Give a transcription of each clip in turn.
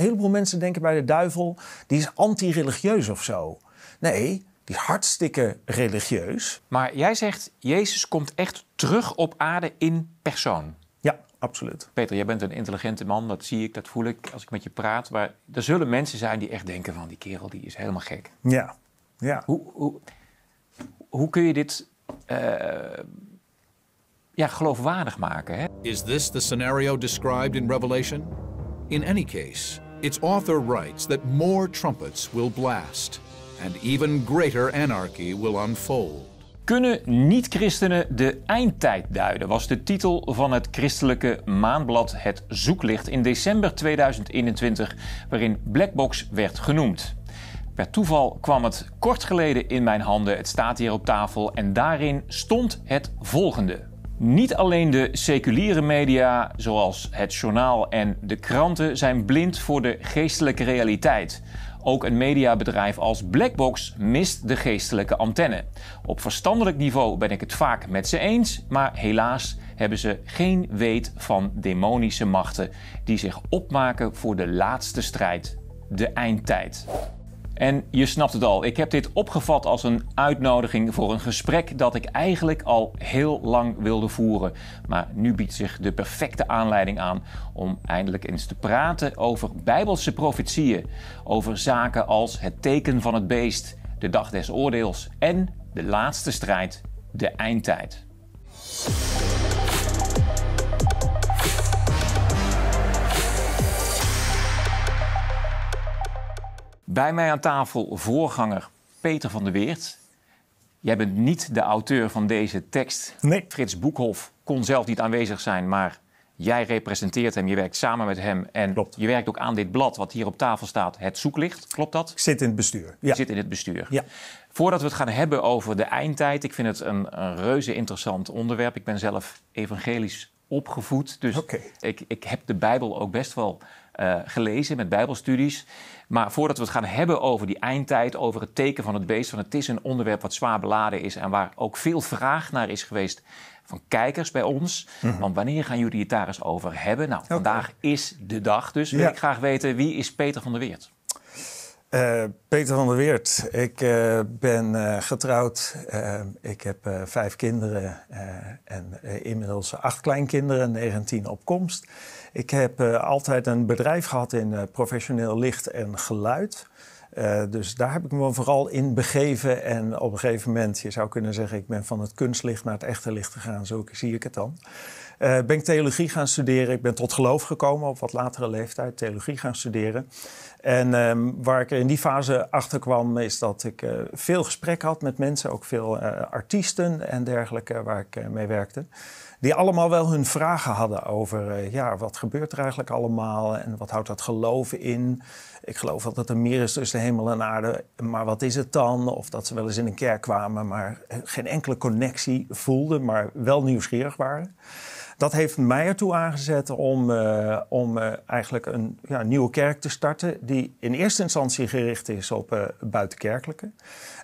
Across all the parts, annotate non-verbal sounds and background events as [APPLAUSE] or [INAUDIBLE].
heleboel mensen denken bij de duivel, die is anti-religieus of zo. Nee, die is hartstikke religieus. Maar jij zegt, Jezus komt echt terug op aarde in persoon. Ja, absoluut. Peter, jij bent een intelligente man, dat zie ik, dat voel ik als ik met je praat. Maar er zullen mensen zijn die echt denken van, die kerel die is helemaal gek. Ja, ja. Hoe, hoe, hoe kun je dit uh, ja, geloofwaardig maken? Hè? Is this the scenario described in Revelation? In any case, its author writes that more trumpets will blast and even greater anarchy will unfold. Kunnen niet-christenen de eindtijd duiden? Was de titel van het christelijke maandblad Het Zoeklicht in december 2021, waarin Blackbox werd genoemd. Per toeval kwam het kort geleden in mijn handen. Het staat hier op tafel en daarin stond het volgende. Niet alleen de seculiere media, zoals het journaal en de kranten, zijn blind voor de geestelijke realiteit. Ook een mediabedrijf als Blackbox mist de geestelijke antenne. Op verstandelijk niveau ben ik het vaak met ze eens, maar helaas hebben ze geen weet van demonische machten die zich opmaken voor de laatste strijd, de eindtijd. En je snapt het al, ik heb dit opgevat als een uitnodiging voor een gesprek dat ik eigenlijk al heel lang wilde voeren. Maar nu biedt zich de perfecte aanleiding aan om eindelijk eens te praten over bijbelse profetieën. Over zaken als het teken van het beest, de dag des oordeels en de laatste strijd, de eindtijd. Bij mij aan tafel voorganger Peter van der Weert. Jij bent niet de auteur van deze tekst. Nee. Frits Boekhoff kon zelf niet aanwezig zijn, maar jij representeert hem. Je werkt samen met hem. En Klopt. je werkt ook aan dit blad wat hier op tafel staat, Het Zoeklicht. Klopt dat? Ik zit in het bestuur. Ja. Je zit in het bestuur. Ja. Voordat we het gaan hebben over de eindtijd, ik vind het een, een reuze interessant onderwerp. Ik ben zelf evangelisch opgevoed, dus ik, ik heb de Bijbel ook best wel eh, gelezen met Bijbelstudies. Maar voordat we het gaan hebben over die eindtijd, over het teken van het beest, want het is een onderwerp wat zwaar beladen is en waar ook veel vraag naar is geweest van kijkers bij ons. Want wanneer gaan jullie het daar eens over hebben? Nou, vandaag is de dag, dus wil Ja. ik graag weten wie is Peter van der Weert? Eh, Peter van der Weert. Ik eh, ben eh, getrouwd. Ik heb vijf kinderen en inmiddels acht kleinkinderen, 19 op komst. Ik heb eh, altijd een bedrijf gehad in eh, professioneel licht en geluid. Eh, dus daar heb ik me vooral in begeven. En op een gegeven moment, je zou kunnen zeggen, ik ben van het kunstlicht naar het echte licht gegaan. Zo zie ik het dan. Eh, ben ik theologie gaan studeren. Ik ben tot geloof gekomen op wat latere leeftijd. Theologie gaan studeren. En ehm, waar ik in die fase achter kwam, is dat ik veel gesprek had met mensen, ook veel artiesten en dergelijke waar ik mee werkte. Die allemaal wel hun vragen hadden over, eh, ja, wat gebeurt er eigenlijk allemaal en wat houdt dat geloven in? Ik geloof wel dat er meer is tussen hemel en aarde, maar wat is het dan? Of dat ze wel eens in een kerk kwamen, maar eh, geen enkele connectie voelden, maar wel nieuwsgierig waren. Dat heeft mij ertoe aangezet om, eh, om eigenlijk een ja, nieuwe kerk te starten. Die in eerste instantie gericht is op eh buitenkerkelijke.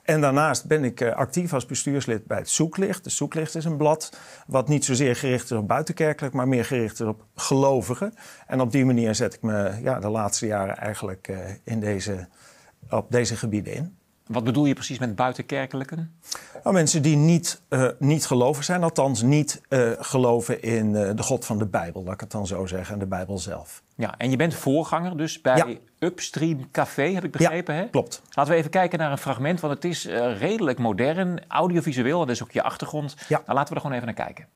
En daarnaast ben ik eh, actief als bestuurslid bij het Zoeklicht. Het Zoeklicht is een blad wat niet zozeer gericht is op buitenkerkelijk, maar meer gericht is op gelovigen. En op die manier zet ik me ja, de laatste jaren eigenlijk eh, in deze, op deze gebieden in. Wat bedoel je precies met buitenkerkelijken? Nou, mensen die niet, eh, niet gelovig zijn, althans niet eh, geloven in eh, de God van de Bijbel, laat ik het dan zo zeggen, en de Bijbel zelf. Ja, en je bent voorganger dus bij Ja. Upstream Café, heb ik begrepen, hè? Klopt. Laten we even kijken naar een fragment, want het is redelijk modern, audiovisueel, dat is ook je achtergrond. Ja. Nou, laten we er gewoon even naar kijken.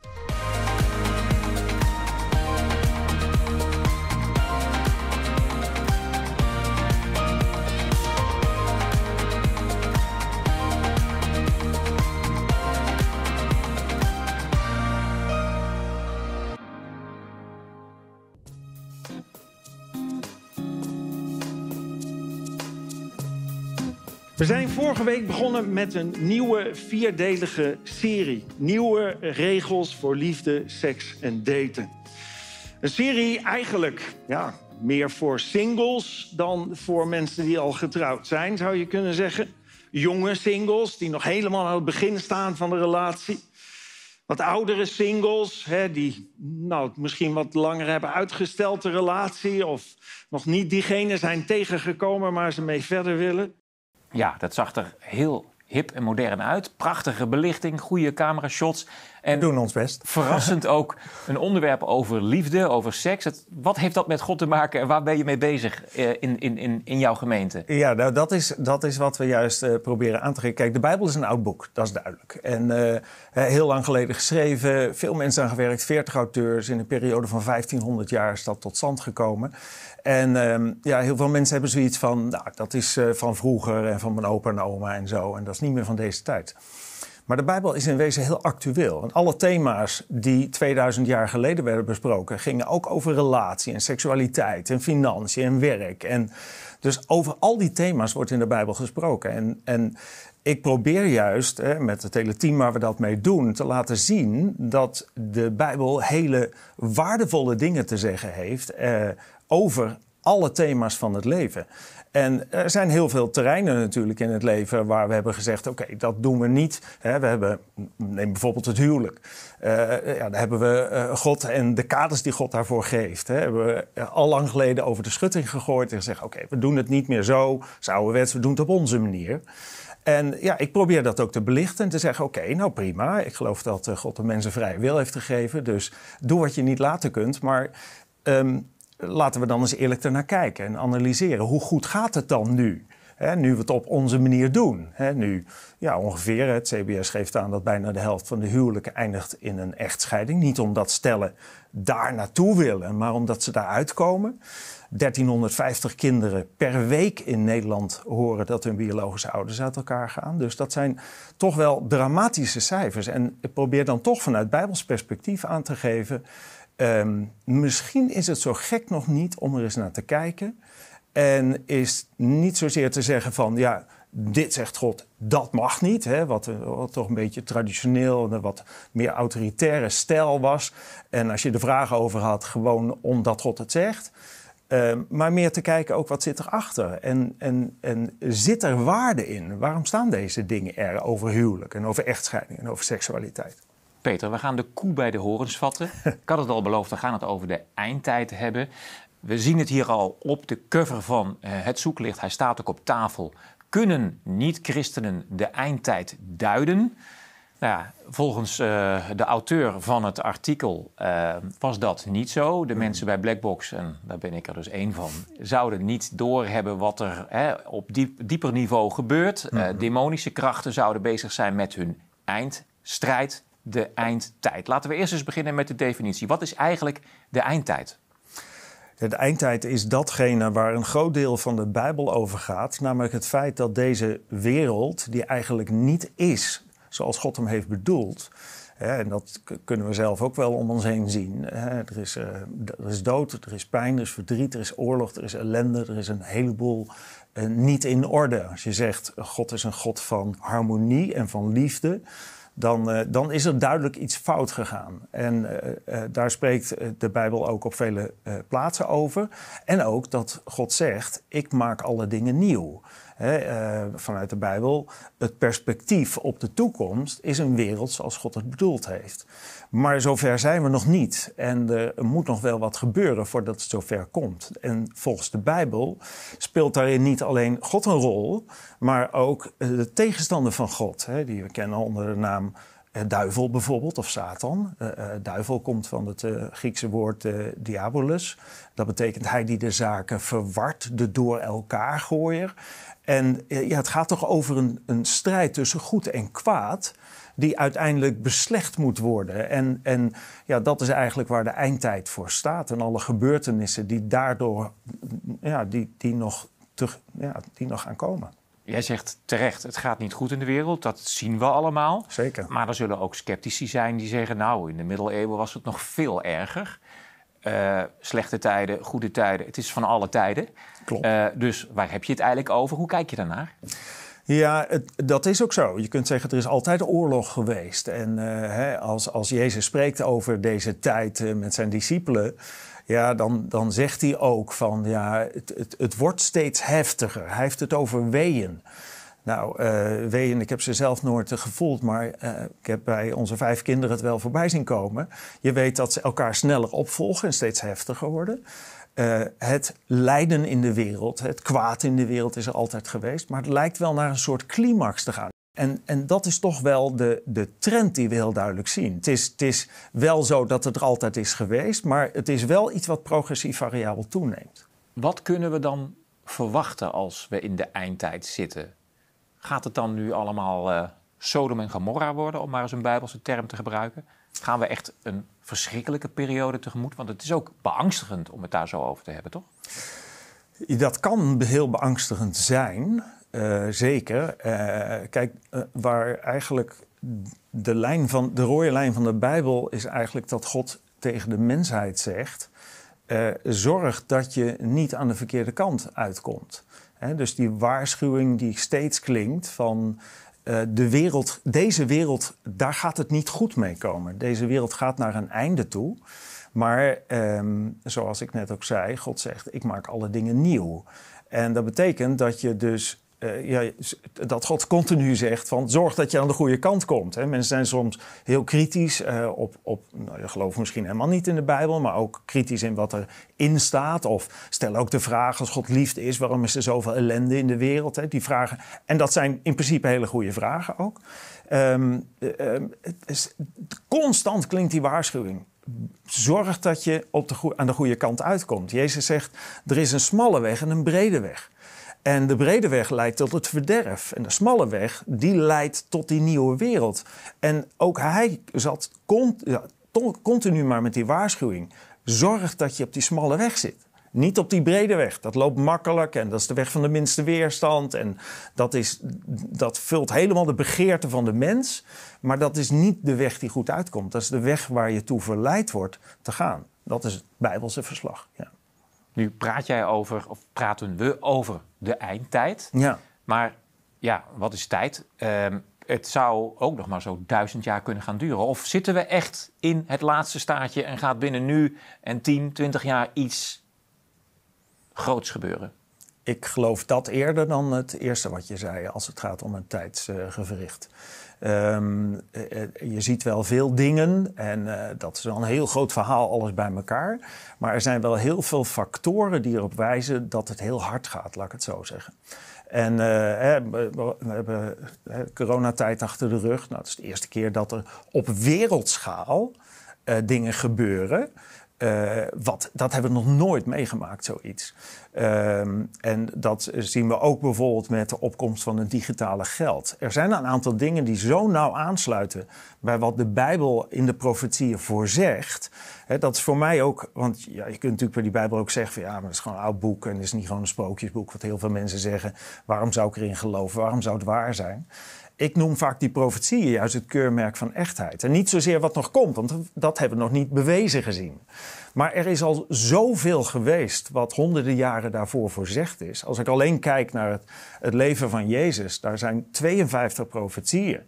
We zijn vorige week begonnen met een nieuwe vierdelige serie. Nieuwe regels voor liefde, seks en daten. Een serie eigenlijk ja, meer voor singles dan voor mensen die al getrouwd zijn, zou je kunnen zeggen. Jonge singles die nog helemaal aan het begin staan van de relatie. wat oudere singles, hè, die nou, misschien wat langer hebben uitgesteld de relatie... of nog niet diegene zijn tegengekomen, maar ze mee verder willen. Ja, dat zag er heel hip en modern uit. Prachtige belichting, goede camera-shots. En We doen ons best. [LAUGHS] Verrassend ook een onderwerp over liefde, over seks. wat heeft dat met God te maken en waar ben je mee bezig eh, in, in, in, in jouw gemeente? Ja, nou, dat, is, dat is wat we juist uh, proberen aan te geven. Kijk, de Bijbel is een oud boek, dat is duidelijk. En uh, heel lang geleden geschreven, veel mensen aan gewerkt, 40 auteurs. In een periode van 1500 jaar is dat tot stand gekomen. En um, ja, heel veel mensen hebben zoiets van, nou, dat is uh, van vroeger en van mijn opa en oma en zo. En dat is niet meer van deze tijd. Maar de Bijbel is in wezen heel actueel. En alle thema's die 2000 jaar geleden werden besproken, gingen ook over relatie en seksualiteit en financiën en werk. En dus over al die thema's wordt in de Bijbel gesproken. En, en ik probeer juist hè, met het hele team waar we dat mee doen, te laten zien dat de Bijbel hele waardevolle dingen te zeggen heeft eh, over alle thema's van het leven. En er zijn heel veel terreinen natuurlijk in het leven waar we hebben gezegd: oké, dat doen we niet. we hebben, neem bijvoorbeeld het huwelijk. Uh, ja, daar hebben we uh, God en de kaders die God daarvoor geeft. Hè, hebben we al lang geleden over de schutting gegooid en gezegd: oké, we doen het niet meer zo, ouderwets, we doen het op onze manier. En ja, ik probeer dat ook te belichten en te zeggen: oké, nou prima. Ik geloof dat God de mensen vrije wil heeft gegeven. Dus doe wat je niet laten kunt. Maar um, laten we dan eens eerlijk ernaar kijken en analyseren. Hoe goed gaat het dan nu? nu we het op onze manier doen. nu, ja, ongeveer, het CBS geeft aan dat bijna de helft van de huwelijken eindigt in een echtscheiding. Niet omdat stellen daar naartoe willen, maar omdat ze daar uitkomen. 1350 kinderen per week in Nederland horen dat hun biologische ouders uit elkaar gaan. Dus dat zijn toch wel dramatische cijfers. En ik probeer dan toch vanuit Bijbels perspectief aan te geven Um, misschien is het zo gek nog niet om er eens naar te kijken. En is niet zozeer te zeggen van ja, dit zegt God, dat mag niet. Hè, wat, wat, toch een beetje traditioneel, en wat meer autoritaire stijl was. En als je de vragen over had, gewoon omdat God het zegt. Um, maar meer te kijken ook wat zit erachter. En, en, en zit er waarde in? Waarom staan deze dingen er over huwelijk en over echtscheiding en over seksualiteit? Peter, we gaan de koe bij de horens vatten. [LAUGHS] Ik had het al beloofd, we gaan het over de eindtijd hebben. We zien het hier al op de cover van uh, het zoeklicht. Hij staat ook op tafel. Kunnen niet-christenen de eindtijd duiden? Nou ja, volgens uh, de auteur van het artikel uh, was dat niet zo. De mensen bij Blackbox, en daar ben ik er dus één van, zouden niet doorhebben wat er hè, op diep, dieper niveau gebeurt. Mm -hmm. demonische krachten zouden bezig zijn met hun eindstrijd de eindtijd. Laten we eerst eens beginnen met de definitie. Wat is eigenlijk de eindtijd? De eindtijd is datgene waar een groot deel van de Bijbel over gaat. Namelijk het feit dat deze wereld, die eigenlijk niet is zoals God hem heeft bedoeld. en dat kunnen we zelf ook wel om ons heen zien. er, is, uh, er is dood, er is pijn, er is verdriet, er is oorlog, er is ellende, er is een heleboel uh, niet in orde. Als je zegt, God is een God van harmonie en van liefde dan, uh, dan is er duidelijk iets fout gegaan. En uh, uh, daar spreekt de Bijbel ook op vele plaatsen over. En ook dat God zegt: Ik maak alle dingen nieuw. He, vanuit de Bijbel, het perspectief op de toekomst is een wereld zoals God het bedoeld heeft. Maar zover zijn we nog niet. En er moet nog wel wat gebeuren voordat het zover komt. En volgens de Bijbel speelt daarin niet alleen God een rol, maar ook de tegenstander van God, hè, die we kennen onder de naam eh, duivel bijvoorbeeld, of Satan. Duivel komt van het Griekse woord diabolus. Dat betekent hij die de zaken verwart, de door elkaar gooier. En ja, het gaat toch over een, een strijd tussen goed en kwaad die uiteindelijk beslecht moet worden. En, en ja, dat is eigenlijk waar de eindtijd voor staat. En alle gebeurtenissen die daardoor ja, die, die, nog, te, ja, die nog gaan komen. Jij zegt terecht, het gaat niet goed in de wereld. Dat zien we allemaal. Zeker. Maar er zullen ook sceptici zijn die zeggen... nou, in de middeleeuwen was het nog veel erger. Uh, slechte tijden, goede tijden, het is van alle tijden. Klopt. Uh, dus waar heb je het eigenlijk over? Hoe kijk je daarnaar? Ja, het, dat is ook zo. Je kunt zeggen, er is altijd oorlog geweest. En uh, hè, als, als Jezus spreekt over deze tijd met zijn discipelen... Ja, dan, dan zegt hij ook van, ja, het, het, het wordt steeds heftiger. Hij heeft het over weeën. Nou, uh, ween, ik heb ze zelf nooit gevoeld, maar uh, ik heb bij onze vijf kinderen het wel voorbij zien komen. Je weet dat ze elkaar sneller opvolgen en steeds heftiger worden. Het lijden in de wereld, het kwaad in de wereld is er altijd geweest, maar het lijkt wel naar een soort climax te gaan. En, en dat is toch wel de, de trend die we heel duidelijk zien. Het is, het is wel zo dat het er altijd is geweest, maar het is wel iets wat progressief variabel toeneemt. Wat kunnen we dan verwachten als we in de eindtijd zitten? Gaat het dan nu allemaal uh, Sodom en Gomorra worden, om maar eens een Bijbelse term te gebruiken? Gaan we echt een verschrikkelijke periode tegemoet? Want het is ook beangstigend om het daar zo over te hebben, toch? Dat kan heel beangstigend zijn, uh, zeker. Uh, kijk, waar eigenlijk de, lijn van, de rode lijn van de Bijbel is eigenlijk dat God tegen de mensheid zegt: zorg dat je niet aan de verkeerde kant uitkomt dus die waarschuwing die steeds klinkt van uh, de wereld, deze wereld, daar gaat het niet goed mee komen. Deze wereld gaat naar een einde toe. Maar um, zoals ik net ook zei, God zegt: Ik maak alle dingen nieuw. En dat betekent dat je dus uh, ja, dat God continu zegt van zorg dat je aan de goede kant komt. Hè. Mensen zijn soms heel kritisch uh, op, op nou, je gelooft misschien helemaal niet in de Bijbel, maar ook kritisch in wat erin staat. Of stellen ook de vraag als God liefde is, waarom is er zoveel ellende in de wereld? Hè? Die vragen. En dat zijn in principe hele goede vragen ook. Um, is, constant klinkt die waarschuwing zorg dat je op de aan de goede kant uitkomt. Jezus zegt: er is een smalle weg en een brede weg. En de brede weg leidt tot het verderf. En de smalle weg, die leidt tot die nieuwe wereld. En ook hij zat continu maar met die waarschuwing. Zorg dat je op die smalle weg zit. Niet op die brede weg. Dat loopt makkelijk en dat is de weg van de minste weerstand. En dat, is, dat vult helemaal de begeerte van de mens. Maar dat is niet de weg die goed uitkomt. Dat is de weg waar je toe verleid wordt te gaan. Dat is het Bijbelse verslag. Ja. Nu praat jij over, of praten we over de eindtijd. Ja. Maar ja, wat is tijd? Uh, het zou ook nog maar zo duizend jaar kunnen gaan duren. Of zitten we echt in het laatste staatje en gaat binnen nu en 10, 20 jaar iets groots gebeuren? Ik geloof dat eerder dan het eerste wat je zei als het gaat om een tijdsgevricht. Um, je ziet wel veel dingen en uh, dat is wel een heel groot verhaal, alles bij elkaar. Maar er zijn wel heel veel factoren die erop wijzen dat het heel hard gaat, laat ik het zo zeggen. En we, hebben coronatijd achter de rug. Nou, het is de eerste keer dat er op wereldschaal dingen gebeuren. Uh, wat, dat hebben we nog nooit meegemaakt, zoiets. Um, en dat zien we ook bijvoorbeeld met de opkomst van het digitale geld. Er zijn een aantal dingen die zo nauw aansluiten bij wat de Bijbel in de profetieën voorzegt. He, dat is voor mij ook, want ja, je kunt natuurlijk bij die Bijbel ook zeggen van ja, maar het is gewoon een oud boek en het is niet gewoon een sprookjesboek, wat heel veel mensen zeggen. Waarom zou ik erin geloven? Waarom zou het waar zijn? Ik noem vaak die profetieën juist het keurmerk van echtheid. En niet zozeer wat nog komt, want dat hebben we nog niet bewezen gezien. Maar er is al zoveel geweest wat honderden jaren daarvoor voorzegd is. Als ik alleen kijk naar het, het leven van Jezus, daar zijn 52 profetieën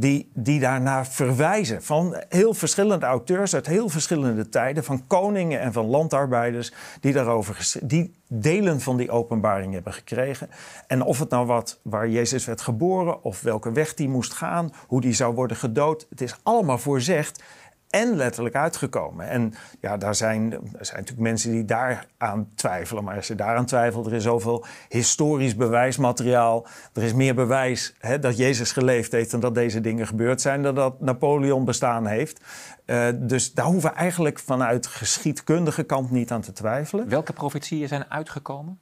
die, die daarnaar verwijzen. Van heel verschillende auteurs uit heel verschillende tijden, van koningen en van landarbeiders, die daarover die delen van die openbaring hebben gekregen. En of het nou wat waar Jezus werd geboren, of welke weg die moest gaan, hoe die zou worden gedood, het is allemaal voorzegd en letterlijk uitgekomen. En ja, daar zijn, er zijn natuurlijk mensen die daaraan twijfelen. Maar als je daaraan twijfelt, er is zoveel historisch bewijsmateriaal. Er is meer bewijs hè, dat Jezus geleefd heeft en dat deze dingen gebeurd zijn, dan dat Napoleon bestaan heeft. Uh, dus daar hoeven we eigenlijk vanuit geschiedkundige kant niet aan te twijfelen. Welke profetieën zijn uitgekomen?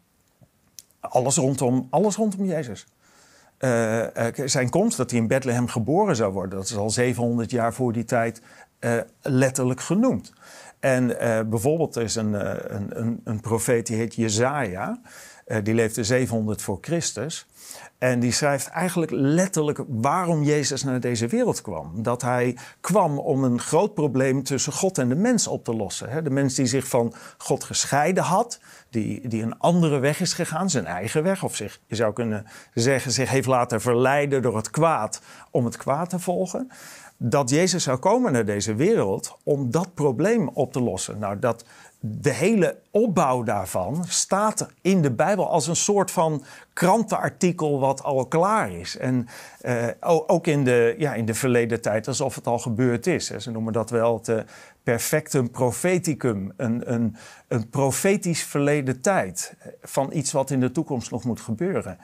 Alles rondom, alles rondom Jezus. Uh, zijn komst, dat hij in Bethlehem geboren zou worden, dat is al 700 jaar voor die tijd uh, letterlijk genoemd. En uh, bijvoorbeeld er is een, uh, een, een, een, profeet die heet Jezaja. die leefde 700 voor Christus. En die schrijft eigenlijk letterlijk waarom Jezus naar deze wereld kwam. Dat hij kwam om een groot probleem tussen God en de mens op te lossen. De mens die zich van God gescheiden had, die, die een andere weg is gegaan, zijn eigen weg. Of zich, je zou kunnen zeggen, zich heeft laten verleiden door het kwaad om het kwaad te volgen. Dat Jezus zou komen naar deze wereld om dat probleem op te lossen. Nou, dat, de hele opbouw daarvan staat in de Bijbel als een soort van krantenartikel wat al klaar is. En uh, ook in de, ja, in de verleden tijd alsof het al gebeurd is. Ze noemen dat wel het uh, perfectum propheticum. Een, een, een profetisch verleden tijd van iets wat in de toekomst nog moet gebeuren.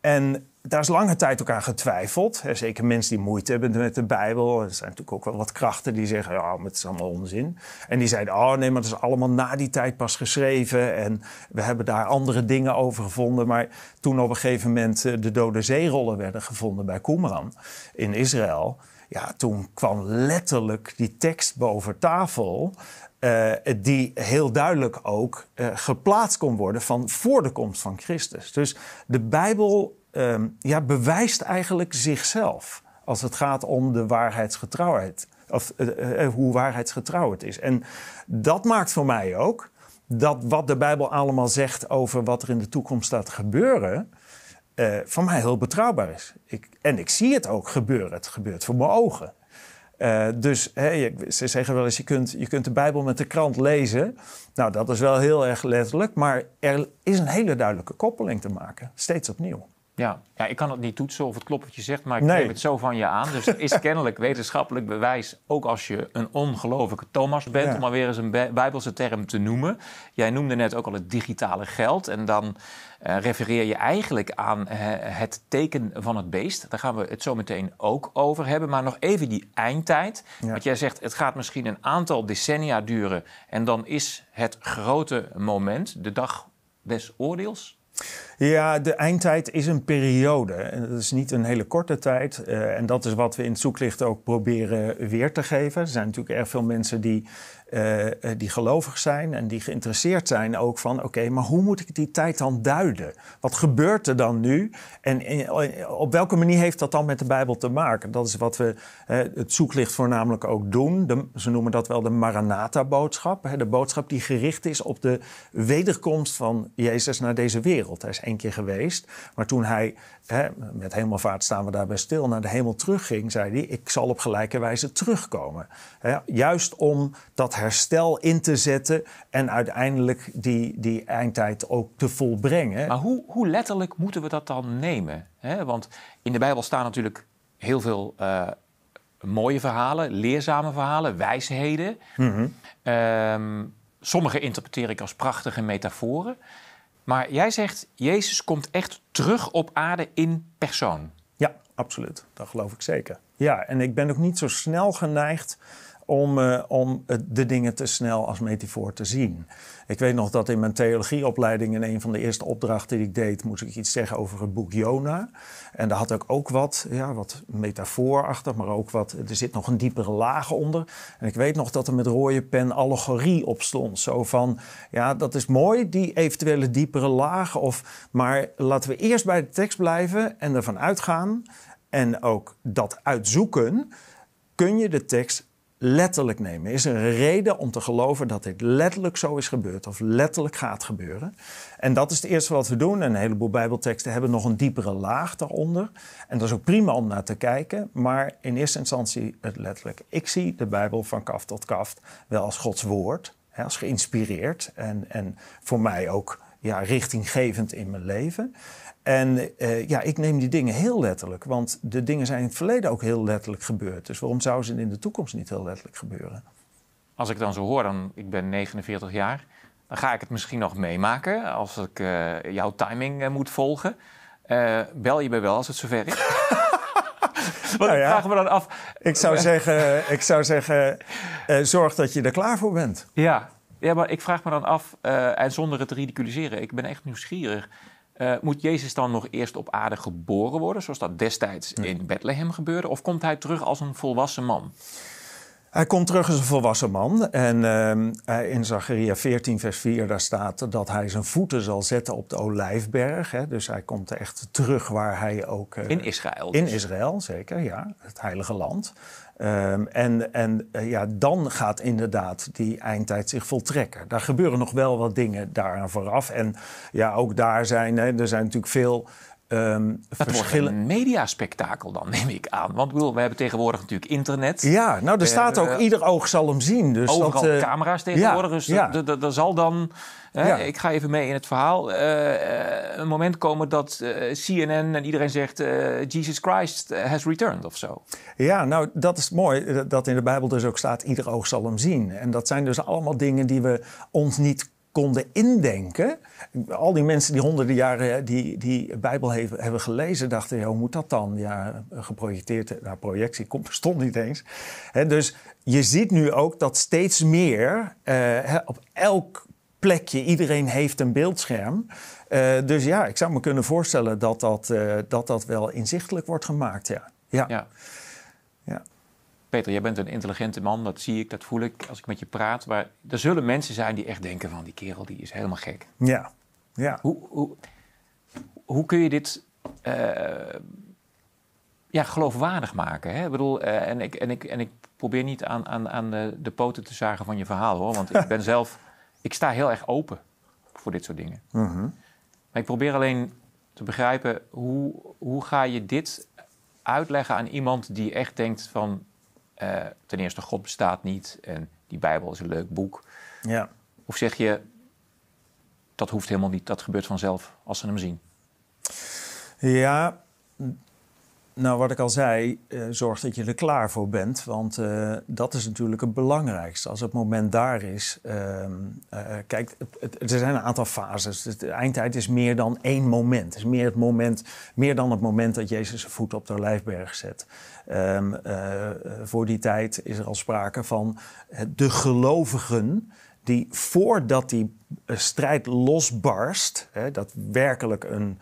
En daar is lange tijd ook aan getwijfeld. Zeker mensen die moeite hebben met de Bijbel. Er zijn natuurlijk ook wel wat krachten die zeggen: ja, het is allemaal onzin. En die zeiden: oh nee, maar het is allemaal na die tijd pas geschreven. En we hebben daar andere dingen over gevonden. Maar toen op een gegeven moment eh, de Dode Zeerollen werden gevonden bij Qumran in Israël. Ja, toen kwam letterlijk die tekst boven tafel. Uh, die heel duidelijk ook uh, geplaatst kon worden van voor de komst van Christus. Dus de Bijbel um, ja, bewijst eigenlijk zichzelf als het gaat om de waarheidsgetrouwheid. Of uh, uh, hoe waarheidsgetrouw het is. En dat maakt voor mij ook dat wat de Bijbel allemaal zegt over wat er in de toekomst staat gebeuren, voor mij heel betrouwbaar is. Ik, en ik zie het ook gebeuren. Het gebeurt voor mijn ogen. Dus hè, ze zeggen wel eens, je kunt, je kunt de Bijbel met de krant lezen. Nou, dat is wel heel erg letterlijk. Maar er is een hele duidelijke koppeling te maken. Steeds opnieuw. Ja. ja, ik kan het niet toetsen of het klopt wat je zegt, maar ik nee. neem het zo van je aan. Dus er is [LAUGHS] kennelijk wetenschappelijk bewijs, ook als je een ongelofelijke Thomas bent, ja. om maar weer eens een bijbelse term te noemen. Jij noemde net ook al het digitale geld en dan uh, refereer je eigenlijk aan uh, het teken van het beest. Daar gaan we het zo meteen ook over hebben. Maar nog even die eindtijd. Ja. Want jij zegt, het gaat misschien een aantal decennia duren en dan is het grote moment, de dag des oordeels. Ja, de eindtijd is een periode. Dat is niet een hele korte tijd. Uh, en dat is wat we in het zoeklicht ook proberen weer te geven. Er zijn natuurlijk erg veel mensen die uh, die gelovig zijn en die geïnteresseerd zijn ook van... oké, maar hoe moet ik die tijd dan duiden? Wat gebeurt er dan nu? En, op welke manier heeft dat dan met de Bijbel te maken? Dat is wat we het zoeklicht voornamelijk ook doen. Ze noemen dat wel de Maranatha-boodschap. De boodschap die gericht is op de wederkomst van Jezus naar deze wereld. Hij is één keer geweest, maar toen hij... Hè, met hemelvaart staan we daarbij stil, naar de hemel terugging, zei hij: Ik zal op gelijke wijze terugkomen. Hè, juist om dat herstel in te zetten en uiteindelijk die, die eindtijd ook te volbrengen. Maar hoe, hoe letterlijk moeten we dat dan nemen? Hè? Want in de Bijbel staan natuurlijk heel veel uh, mooie verhalen, leerzame verhalen, wijsheden. Mm-hmm. Um, sommige interpreteer ik als prachtige metaforen. Maar jij zegt, Jezus komt echt terug op aarde in persoon. Ja, absoluut. Dat geloof ik zeker. Ja, en ik ben ook niet zo snel geneigd om, uh, om de dingen te snel als metafoor te zien. Ik weet nog dat in mijn theologieopleiding in een van de eerste opdrachten die ik deed, moest ik iets zeggen over het boek Jona. En daar had ik ook wat, ja, wat metafoor achter, maar ook wat, er zit nog een diepere laag onder. En ik weet nog dat er met rode pen allegorie op stond. Zo van, ja, dat is mooi, die eventuele diepere laag. Of, maar laten we eerst bij de tekst blijven en ervan uitgaan en ook dat uitzoeken. Kun je de tekst letterlijk nemen. Is er een reden om te geloven dat dit letterlijk zo is gebeurd of letterlijk gaat gebeuren? En dat is het eerste wat we doen. En een heleboel Bijbelteksten hebben nog een diepere laag daaronder. En dat is ook prima om naar te kijken, maar in eerste instantie het letterlijk. Ik zie de Bijbel van kaf tot kaf wel als Gods woord, als geïnspireerd en, en voor mij ook ja, richtinggevend in mijn leven. En uh, ja, ik neem die dingen heel letterlijk, want de dingen zijn in het verleden ook heel letterlijk gebeurd. Dus waarom zouden ze in de toekomst niet heel letterlijk gebeuren? Als ik dan zo hoor, dan ik ben 49 jaar, dan ga ik het misschien nog meemaken als ik uh, jouw timing uh, moet volgen. bel je me wel als het zover is? [LAUGHS] Nou ja, vragen we dan af? Ik zou zeggen, ik zou zeggen zorg dat je er klaar voor bent. Ja, ja maar ik vraag me dan af, en zonder het te ridiculiseren, ik ben echt nieuwsgierig. Uh, moet Jezus dan nog eerst op aarde geboren worden, zoals dat destijds in Bethlehem gebeurde? Of komt hij terug als een volwassen man? Hij komt terug als een volwassen man. En uh, in Zacharia 14, vers 4, daar staat dat hij zijn voeten zal zetten op de olijfberg. Hè. Dus hij komt echt terug waar hij ook. Uh, in Israël. Dus. In Israël, zeker, ja. Het heilige land. Um, en en uh, ja, dan gaat inderdaad die eindtijd zich voltrekken. Daar gebeuren nog wel wat dingen daaraan vooraf. En ja, ook daar zijn, hè, er zijn natuurlijk veel Um, dat verschillen... wordt een mediaspectakel dan, neem ik aan. Want bedoel, we hebben tegenwoordig natuurlijk internet. Ja, nou, er staat ook, ieder oog zal hem zien. Dus overal dat, uh, camera's tegenwoordig. dus ja. er zal dan, hè, ik ga even mee in het verhaal, uh, een moment komen dat CNN en iedereen zegt... Jesus Christ has returned of zo. Ja, nou, dat is mooi dat in de Bijbel dus ook staat... ieder oog zal hem zien. En dat zijn dus allemaal dingen die we ons niet konden indenken. Al die mensen die honderden jaren die, die Bijbel hebben, hebben gelezen, dachten: hoe moet dat dan? Ja, geprojecteerd, nou, projectie bestond [LAUGHS] niet eens. dus je ziet nu ook dat steeds meer uh, op elk plekje, iedereen heeft een beeldscherm. Uh, dus ja, ik zou me kunnen voorstellen dat dat, uh, dat, dat wel inzichtelijk wordt gemaakt. Ja. ja. Peter, jij bent een intelligente man, dat zie ik, dat voel ik als ik met je praat. Maar er zullen mensen zijn die echt denken van die kerel die is helemaal gek. Ja, ja. Hoe, hoe, hoe kun je dit uh, ja, geloofwaardig maken? Hè? Ik bedoel, uh, en, ik, en, ik, en ik probeer niet aan, aan, aan de, de poten te zagen van je verhaal hoor. Want ik [LAUGHS] ben zelf, ik sta heel erg open voor dit soort dingen. Mm -hmm. Maar ik probeer alleen te begrijpen, hoe, hoe ga je dit uitleggen aan iemand die echt denkt van uh, ten eerste, God bestaat niet en die Bijbel is een leuk boek. Ja. Of zeg je, dat hoeft helemaal niet, dat gebeurt vanzelf als ze hem zien? Ja, nou, wat ik al zei, uh, zorg dat je er klaar voor bent. Want uh, dat is natuurlijk het belangrijkste. Als het moment daar is. Uh, kijk, er zijn een aantal fases. De eindtijd is meer dan één moment. Het is meer, het moment, meer dan het moment dat Jezus zijn voet op de olijfberg zet. Um, voor die tijd is er al sprake van de gelovigen die voordat die strijd losbarst, hè, dat werkelijk een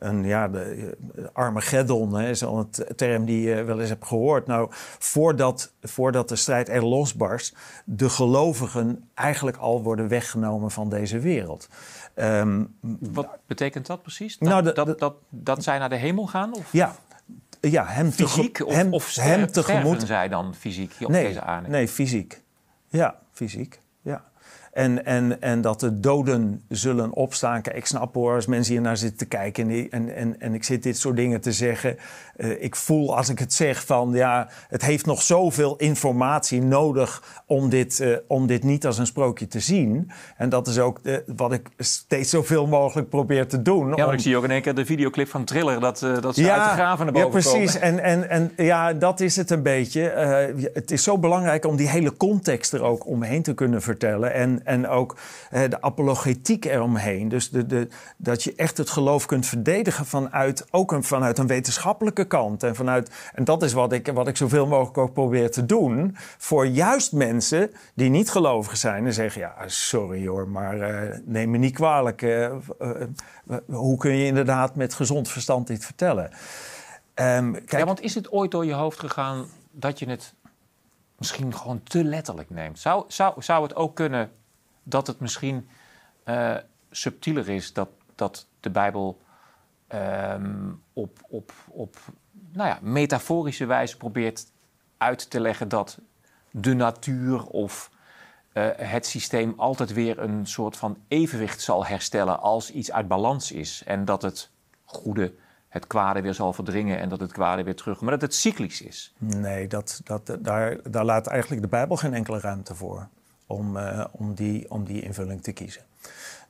een ja, de, eh, Armageddon hè, is al een term die je wel eens hebt gehoord. Nou, voordat, voordat de strijd er losbarst, de gelovigen eigenlijk al worden weggenomen van deze wereld. Um, Wat betekent dat precies? Dat, nou, dat, dat, dat zij naar de hemel gaan? Of? Ja, ja, hem fysiek of, hem, of hem tegemoet. zij dan fysiek op nee, deze aarde? Nee, fysiek. Ja, fysiek. En, en, en dat de doden zullen opstaan. Ik snap hoor, als mensen hier naar zitten te kijken en, en, en, en ik zit dit soort dingen te zeggen. Uh, ik voel als ik het zeg van ja, het heeft nog zoveel informatie nodig om dit, uh, om dit niet als een sprookje te zien. En dat is ook de, wat ik steeds zoveel mogelijk probeer te doen. Ja, om... ik zie ook in één keer de videoclip van Triller dat, dat ze ja, uit de graven naar boven Ja, precies. En, en, en ja, dat is het een beetje. het is zo belangrijk om die hele context er ook omheen te kunnen vertellen. En, en ook eh, de apologetiek eromheen. Dus de, de, dat je echt het geloof kunt verdedigen vanuit, ook een, vanuit een wetenschappelijke kant. En, vanuit, en dat is wat ik, wat ik zoveel mogelijk ook probeer te doen. Voor juist mensen die niet gelovig zijn en zeggen: Ja, sorry hoor, maar uh, neem me niet kwalijk. Uh, hoe kun je inderdaad met gezond verstand dit vertellen? Um, kijk, ja, want is het ooit door je hoofd gegaan dat je het misschien gewoon te letterlijk neemt? Zou, zou, zou het ook kunnen dat het misschien uh, subtieler is dat, dat de Bijbel um, op, op, op nou ja, metaforische wijze probeert uit te leggen dat de natuur of uh, het systeem altijd weer een soort van evenwicht zal herstellen als iets uit balans is. En dat het goede het kwade weer zal verdringen en dat het kwade weer terug. Maar dat het cyclisch is. Nee, dat, dat, daar, daar laat eigenlijk de Bijbel geen enkele ruimte voor om, uh, om, die, om die invulling te kiezen.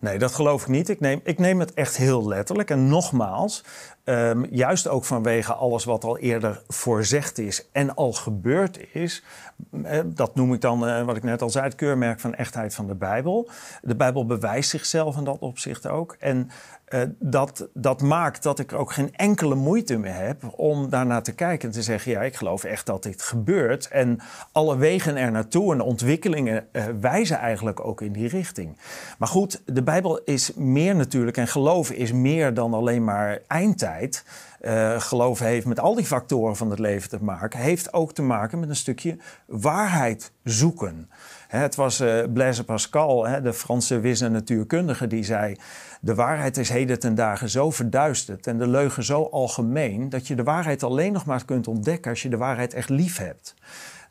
Nee, dat geloof ik niet. Ik neem, ik neem het echt heel letterlijk. En nogmaals, um, juist ook vanwege alles wat al eerder voorzegd is en al gebeurd is. Uh, dat noem ik dan, uh, wat ik net al zei, het keurmerk van echtheid van de Bijbel. De Bijbel bewijst zichzelf in dat opzicht ook. En uh, dat, dat maakt dat ik ook geen enkele moeite meer heb om daarnaar te kijken en te zeggen: ja, ik geloof echt dat dit gebeurt. En alle wegen er naartoe en de ontwikkelingen uh, wijzen eigenlijk ook in die richting. Maar goed, de Bijbel is meer natuurlijk en geloven is meer dan alleen maar eindtijd. Uh, geloven heeft met al die factoren van het leven te maken, heeft ook te maken met een stukje waarheid zoeken. Het was uh, Blaise Pascal, de Franse wis- en natuurkundige, die zei: De waarheid is heden ten dagen zo verduisterd en de leugen zo algemeen dat je de waarheid alleen nog maar kunt ontdekken als je de waarheid echt lief hebt.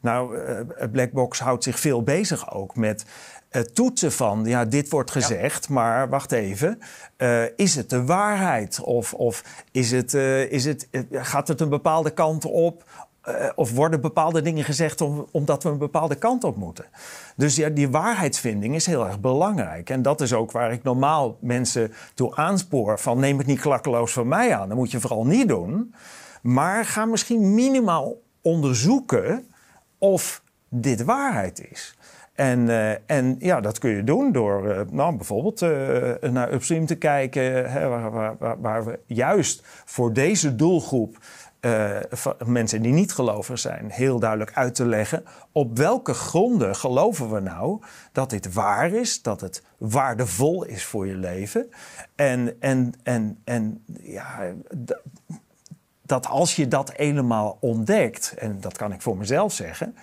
Nou, uh, Blackbox houdt zich veel bezig ook met het toetsen van, ja, dit wordt gezegd, maar wacht even, uh, is het de waarheid? Of, of is het, uh, is het, gaat het een bepaalde kant op? Uh, of worden bepaalde dingen gezegd om, omdat we een bepaalde kant op moeten? Dus ja, die waarheidsvinding is heel erg belangrijk. En dat is ook waar ik normaal mensen toe aanspoor: van neem het niet klakkeloos van mij aan. Dat moet je vooral niet doen. Maar ga misschien minimaal onderzoeken of dit waarheid is. En, uh, en ja, dat kun je doen door uh, nou, bijvoorbeeld naar Upstream te kijken, hè, waar, waar, waar, we juist voor deze doelgroep mensen die niet gelovig zijn, heel duidelijk uit te leggen op welke gronden geloven we nou dat dit waar is, dat het waardevol is voor je leven. En, en, en, en ja, dat als je dat helemaal ontdekt, en dat kan ik voor mezelf zeggen,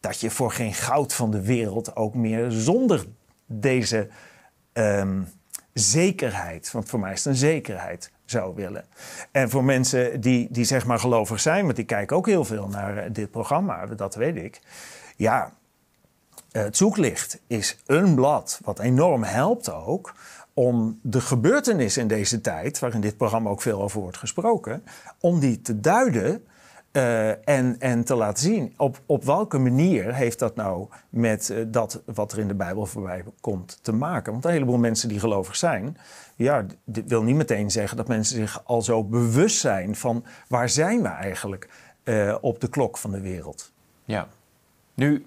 dat je voor geen goud van de wereld ook meer zonder deze um, zekerheid, want voor mij is het een zekerheid, zou willen. En voor mensen die, die zeg maar gelovig zijn, want die kijken ook heel veel naar eh, dit programma, dat weet ik. Ja, het zoeklicht is een blad wat enorm helpt ook om de gebeurtenissen in deze tijd, waarin dit programma ook veel over wordt gesproken, om die te duiden uh, en, en te laten zien op, op welke manier heeft dat nou met dat wat er in de Bijbel voorbij komt te maken. Want een heleboel mensen die gelovig zijn, ja, dit wil niet meteen zeggen dat mensen zich al zo bewust zijn van waar zijn we eigenlijk uh, op de klok van de wereld. Ja, nu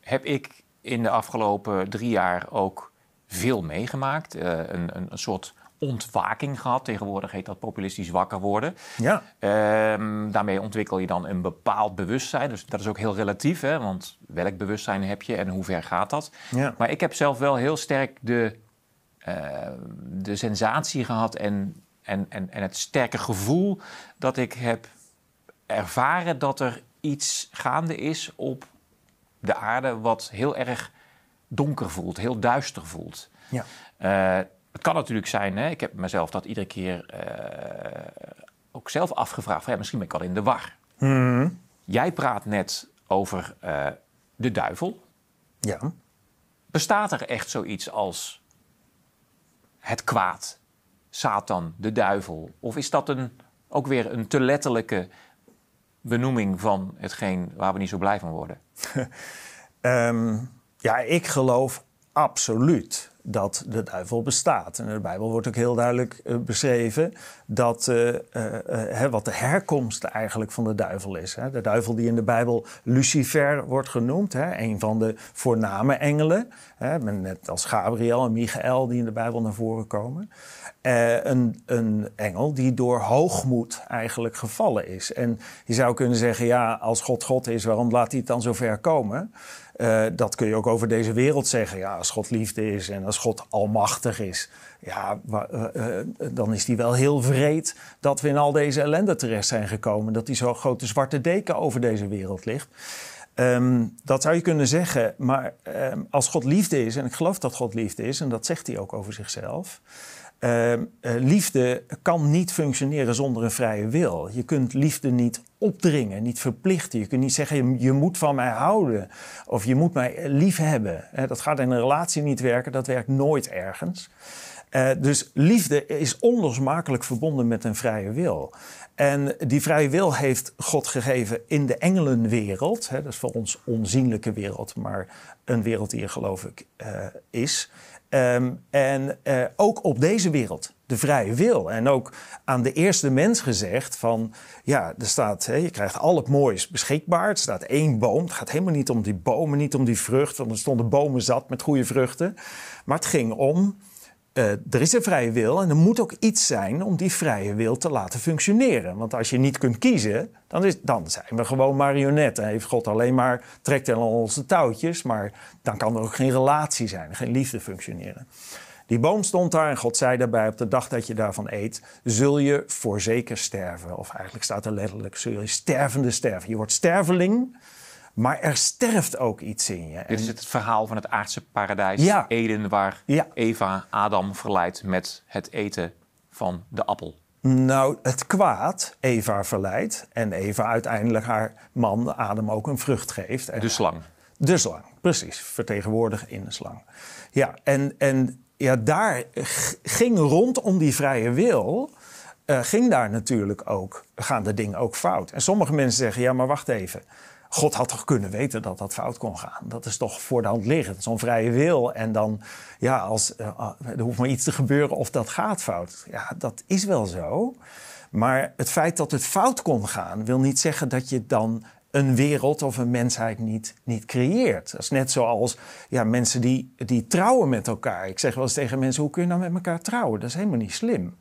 heb ik in de afgelopen drie jaar ook veel meegemaakt. een, een, een soort ontwaking gehad. Tegenwoordig heet dat populistisch wakker worden. Ja. Um, daarmee ontwikkel je dan een bepaald bewustzijn. Dus dat is ook heel relatief, hè? want welk bewustzijn heb je en hoe ver gaat dat? Ja. Maar ik heb zelf wel heel sterk de, de sensatie gehad en, en, en, en het sterke gevoel dat ik heb ervaren dat er iets gaande is op de aarde wat heel erg donker voelt, heel duister voelt. Ja. Uh, het kan natuurlijk zijn, hè, ik heb mezelf dat iedere keer uh, ook zelf afgevraagd. Van, ja, misschien ben ik al in de war. Hmm. Jij praat net over uh, de duivel. Ja. Bestaat er echt zoiets als het kwaad, Satan, de duivel? Of is dat een, ook weer een te letterlijke benoeming van hetgeen waar we niet zo blij van worden? um, [LAUGHS] ja, ik geloof absoluut dat de duivel bestaat. En in de Bijbel wordt ook heel duidelijk uh, beschreven dat, uh, uh, wat de herkomst eigenlijk van de duivel is. Hè. De duivel die in de Bijbel Lucifer wordt genoemd, hè, een van de voorname engelen. Hè, net als Gabriel en Michael die in de Bijbel naar voren komen. een, een engel die door hoogmoed eigenlijk gevallen is. En je zou kunnen zeggen, ja, als God God is, waarom laat hij het dan zo ver komen? Uh, dat kun je ook over deze wereld zeggen. Ja, als God liefde is en als God almachtig is, ja, uh, uh, dan is hij wel heel vreed dat we in al deze ellende terecht zijn gekomen. Dat die zo'n grote zwarte deken over deze wereld ligt. Um, dat zou je kunnen zeggen, maar um, als God liefde is, en ik geloof dat God liefde is, en dat zegt hij ook over zichzelf. Uh, liefde kan niet functioneren zonder een vrije wil. Je kunt liefde niet opdringen, niet verplichten. Je kunt niet zeggen, je, moet van mij houden of je moet mij lief hebben. dat gaat in een relatie niet werken, dat werkt nooit ergens. Uh, dus liefde is onlosmakelijk verbonden met een vrije wil. En die vrije wil heeft God gegeven in de engelenwereld. Hè, dat is voor ons onzienlijke wereld, maar een wereld die er geloof ik is. Um, en uh, ook op deze wereld, de vrije wil. En ook aan de eerste mens gezegd van... ja, er staat, hè, je krijgt al het moois beschikbaar. Er staat één boom. Het gaat helemaal niet om die bomen, niet om die vrucht. Want er stonden bomen zat met goede vruchten. Maar het ging om uh, er is een vrije wil en er moet ook iets zijn om die vrije wil te laten functioneren. Want als je niet kunt kiezen, dan, is, dan zijn we gewoon marionetten. Heeft God alleen maar trekt aan onze touwtjes, maar dan kan er ook geen relatie zijn, geen liefde functioneren. Die boom stond daar en God zei daarbij: op de dag dat je daarvan eet, zul je voorzeker sterven. Of eigenlijk staat er letterlijk: zul je stervende sterven. Je wordt sterveling maar er sterft ook iets in je. Dit is het verhaal van het aardse paradijs Eden... waar Eva Adam verleidt met het eten van de appel. Nou, het kwaad Eva verleidt en Eva uiteindelijk haar man Adam ook een vrucht geeft. De slang. De slang, precies. Vertegenwoordigd in de slang. Ja, en, en ja, daar ging rondom die vrije wil... Uh, ging daar natuurlijk ook, gaan de dingen ook fout. En sommige mensen zeggen, ja, maar wacht even. God had toch kunnen weten dat dat fout kon gaan. Dat is toch voor de hand liggend, zo'n vrije wil. En dan, ja, als, uh, er hoeft maar iets te gebeuren of dat gaat fout. Ja, dat is wel zo. Maar het feit dat het fout kon gaan, wil niet zeggen dat je dan een wereld of een mensheid niet, niet creëert. Dat is net zoals ja, mensen die, die trouwen met elkaar. Ik zeg wel eens tegen mensen, hoe kun je nou met elkaar trouwen? Dat is helemaal niet slim.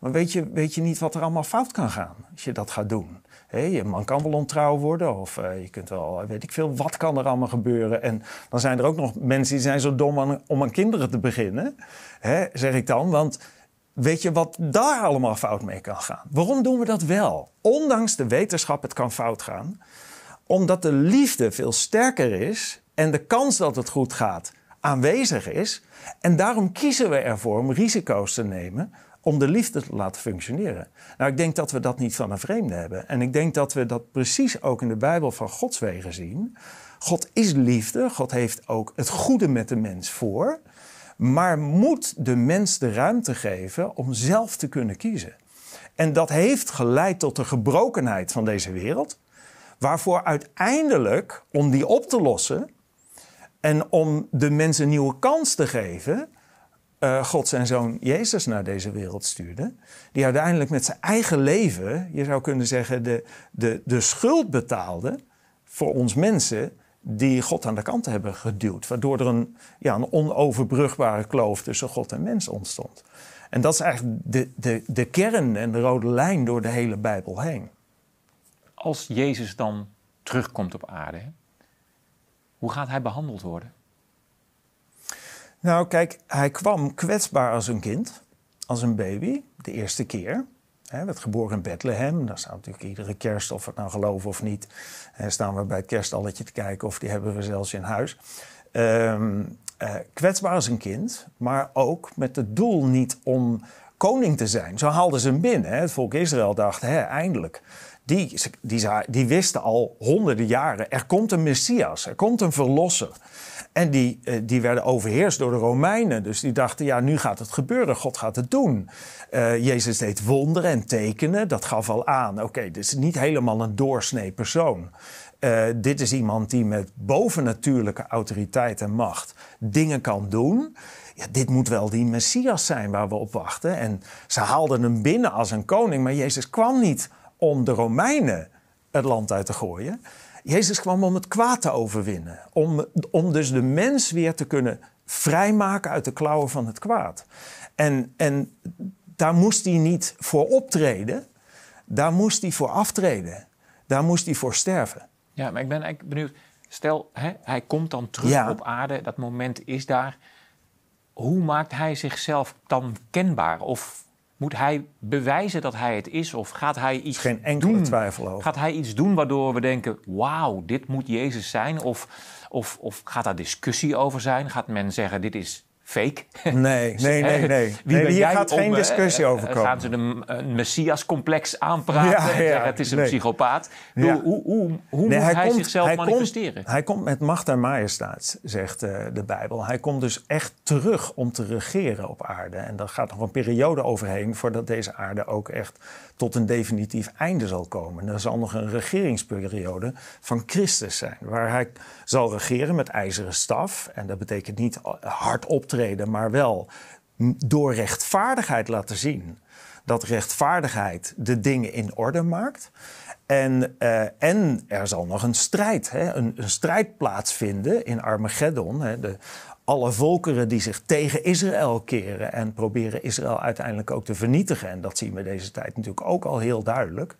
Maar weet je, weet je niet wat er allemaal fout kan gaan als je dat gaat doen? Hey, je man kan wel ontrouw worden of uh, je kunt wel, weet ik veel, wat kan er allemaal gebeuren. En dan zijn er ook nog mensen die zijn zo dom om aan kinderen te beginnen, hè, zeg ik dan. Want weet je wat daar allemaal fout mee kan gaan? Waarom doen we dat wel? Ondanks de wetenschap, het kan fout gaan omdat de liefde veel sterker is en de kans dat het goed gaat aanwezig is. En daarom kiezen we ervoor om risico's te nemen om de liefde te laten functioneren. Nou, ik denk dat we dat niet van een vreemde hebben. En ik denk dat we dat precies ook in de Bijbel van Gods wegen zien. God is liefde, God heeft ook het goede met de mens voor, maar moet de mens de ruimte geven om zelf te kunnen kiezen. En dat heeft geleid tot de gebrokenheid van deze wereld. Waarvoor uiteindelijk, om die op te lossen en om de mensen een nieuwe kans te geven, uh, God zijn zoon Jezus naar deze wereld stuurde. Die uiteindelijk met zijn eigen leven, je zou kunnen zeggen, de, de, de schuld betaalde voor ons mensen die God aan de kant hebben geduwd. Waardoor er een, ja, een onoverbrugbare kloof tussen God en mens ontstond. En dat is eigenlijk de, de, de kern en de rode lijn door de hele Bijbel heen als Jezus dan terugkomt op aarde, hoe gaat hij behandeld worden? Nou, kijk, hij kwam kwetsbaar als een kind, als een baby, de eerste keer. Hij werd geboren in Bethlehem. Daar staat natuurlijk iedere kerst, of we het nou geloven of niet, staan we bij het kerstalletje te kijken of die hebben we zelfs in huis. Um, kwetsbaar als een kind, maar ook met het doel niet om koning te zijn. Zo haalden ze hem binnen. Hè. Het volk Israël dacht, hè, eindelijk die, die, die wisten al honderden jaren, er komt een Messias, er komt een verlosser. En die, eh, die werden overheerst door de Romeinen. Dus die dachten, ja, nu gaat het gebeuren, God gaat het doen. Uh, Jezus deed wonderen en tekenen, dat gaf al aan. Oké, dit is niet helemaal een doorsnee persoon. Uh, dit is iemand die met bovennatuurlijke autoriteit en macht dingen kan doen. Ja, dit moet wel die Messias zijn waar we op wachten. En ze haalden hem binnen als een koning, maar Jezus kwam niet om de Romeinen het land uit te gooien. Jezus kwam om het kwaad te overwinnen. Om, om dus de mens weer te kunnen vrijmaken uit de klauwen van het kwaad. En, en daar moest hij niet voor optreden. Daar moest hij voor aftreden. Daar moest hij voor sterven. Ja, maar ik ben eigenlijk benieuwd. Stel, hè, hij komt dan terug op aarde. Dat moment is daar. Hoe maakt hij zichzelf dan kenbaar? Of moet hij bewijzen dat hij het is? Of gaat hij iets Geen enkele doen? twijfel over. Gaat hij iets doen waardoor we denken: wauw, dit moet Jezus zijn? Of, of, of gaat daar discussie over zijn? Gaat men zeggen: dit is fake. [LAUGHS] Nee, nee, nee. nee. nee hier gaat geen eh, discussie over komen. Gaan ze een, een Messias-complex aanpraten? Ja, ja, het is een psychopaat. Hoe, hoe, hoe, hoe moet hij, zichzelf manifesteren? hij komt met macht en majestaat, zegt uh, de Bijbel. Hij komt dus echt terug om te regeren op aarde. En daar gaat nog een periode overheen voordat deze aarde ook echt tot een definitief einde zal komen. Er zal nog een regeringsperiode van Christus zijn, waar hij zal regeren met ijzeren staf. En dat betekent niet hard optreden, maar wel door rechtvaardigheid laten zien dat rechtvaardigheid de dingen in orde maakt. En, uh, en er zal nog een strijd, hè, een, een, strijd plaatsvinden in Armageddon. Hè, de, alle volkeren die zich tegen Israël keren en proberen Israël uiteindelijk ook te vernietigen. En dat zien we deze tijd natuurlijk ook al heel duidelijk.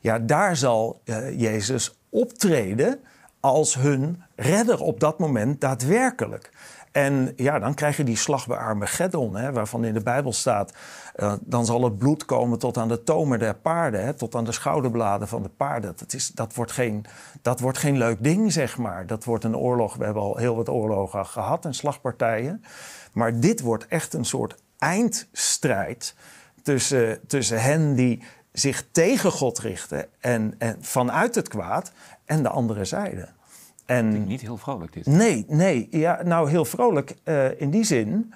Ja, daar zal uh, Jezus optreden als hun redder op dat moment daadwerkelijk. En ja, dan krijg je die slag bij Armageddon, hè, waarvan in de Bijbel staat... Uh, dan zal het bloed komen tot aan de tomer der paarden, hè, tot aan de schouderbladen van de paarden. Dat, is, dat, wordt geen, dat wordt geen leuk ding, zeg maar. Dat wordt een oorlog. We hebben al heel wat oorlogen gehad en slagpartijen. Maar dit wordt echt een soort eindstrijd tussen, tussen hen die zich tegen God richten en, en vanuit het kwaad en de andere zijde. En, niet heel vrolijk dit. Nee, nee. Ja, nou, heel vrolijk uh, in die zin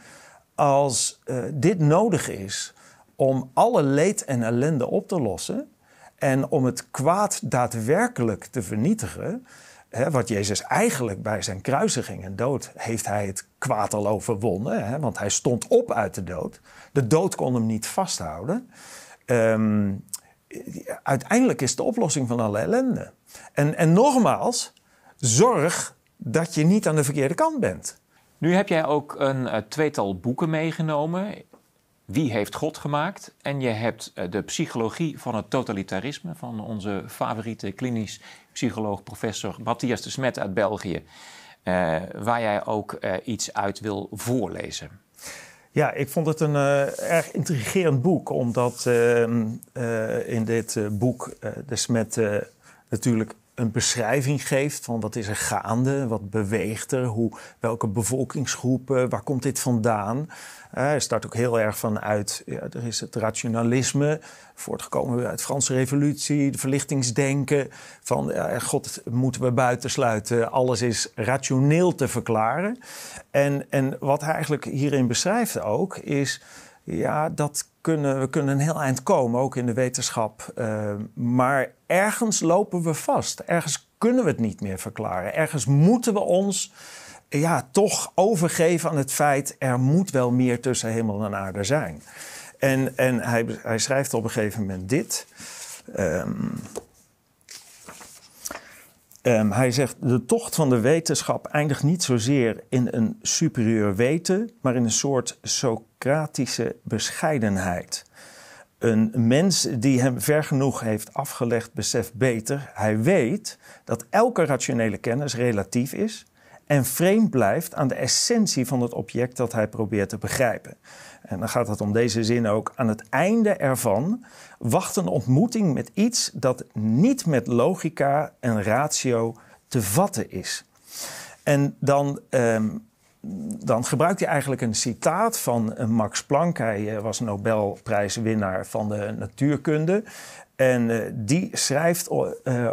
als uh, dit nodig is om alle leed en ellende op te lossen en om het kwaad daadwerkelijk te vernietigen, hè, wat Jezus eigenlijk bij zijn kruisiging en dood heeft hij het kwaad al overwonnen, hè, want hij stond op uit de dood. De dood kon hem niet vasthouden. Um, uiteindelijk is de oplossing van alle ellende. En, en nogmaals, zorg dat je niet aan de verkeerde kant bent. Nu heb jij ook een uh, tweetal boeken meegenomen. Wie heeft God gemaakt? En je hebt uh, de psychologie van het totalitarisme van onze favoriete klinisch psycholoog professor Matthias de Smet uit België. Uh, waar jij ook iets uit wil voorlezen. Ja, ik vond het een erg intrigerend boek, omdat ehm, in dit boek de Smet natuurlijk een beschrijving geeft van wat is er gaande, wat beweegt er, hoe, welke bevolkingsgroepen, waar komt dit vandaan. Uh, hij start ook heel erg vanuit, ja, er is het rationalisme, voortgekomen uit de Franse revolutie, de verlichtingsdenken, van God moeten we buitensluiten, alles is rationeel te verklaren. En, en wat hij eigenlijk hierin beschrijft ook, is ja, dat kunnen, we kunnen een heel eind komen, ook in de wetenschap. Uh, maar ergens lopen we vast. Ergens kunnen we het niet meer verklaren. Ergens moeten we ons ja, toch overgeven aan het feit... er moet wel meer tussen hemel en aarde zijn. En, en hij, hij schrijft op een gegeven moment dit... Um, Um, hij zegt: De tocht van de wetenschap eindigt niet zozeer in een superieur weten, maar in een soort Socratische bescheidenheid. Een mens die hem ver genoeg heeft afgelegd, beseft beter. Hij weet dat elke rationele kennis relatief is en vreemd blijft aan de essentie van het object dat hij probeert te begrijpen. En dan gaat het om deze zin ook. Aan het einde ervan wacht een ontmoeting met iets dat niet met logica en ratio te vatten is. En dan, um, dan gebruikt hij eigenlijk een citaat van Max Planck. Hij eh, was Nobelprijswinnaar van de natuurkunde. En uh, die schrijft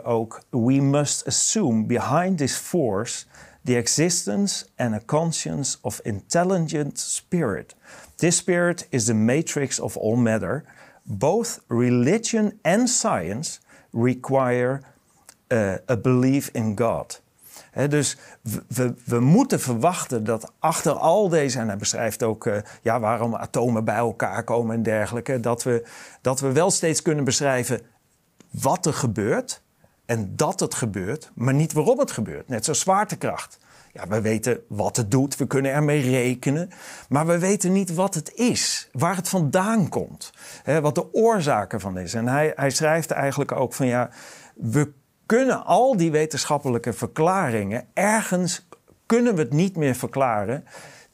ook: We must assume behind this force the existence and a conscience of intelligent spirit. This spirit is the matrix of all matter. Both religion and science require a belief in God. Dus we, moeten verwachten dat achter al deze, en hij beschrijft ook uh, ja, waarom atomen bij elkaar komen en dergelijke, dat we, dat we wel steeds kunnen beschrijven wat er gebeurt en dat het gebeurt, maar niet waarom het gebeurt. Net zoals zwaartekracht. Ja, we weten wat het doet, we kunnen ermee rekenen, maar we weten niet wat het is, waar het vandaan komt, wat de oorzaken van is. En hij, hij schrijft eigenlijk ook van ja, we kunnen al die wetenschappelijke verklaringen, ergens kunnen we het niet meer verklaren,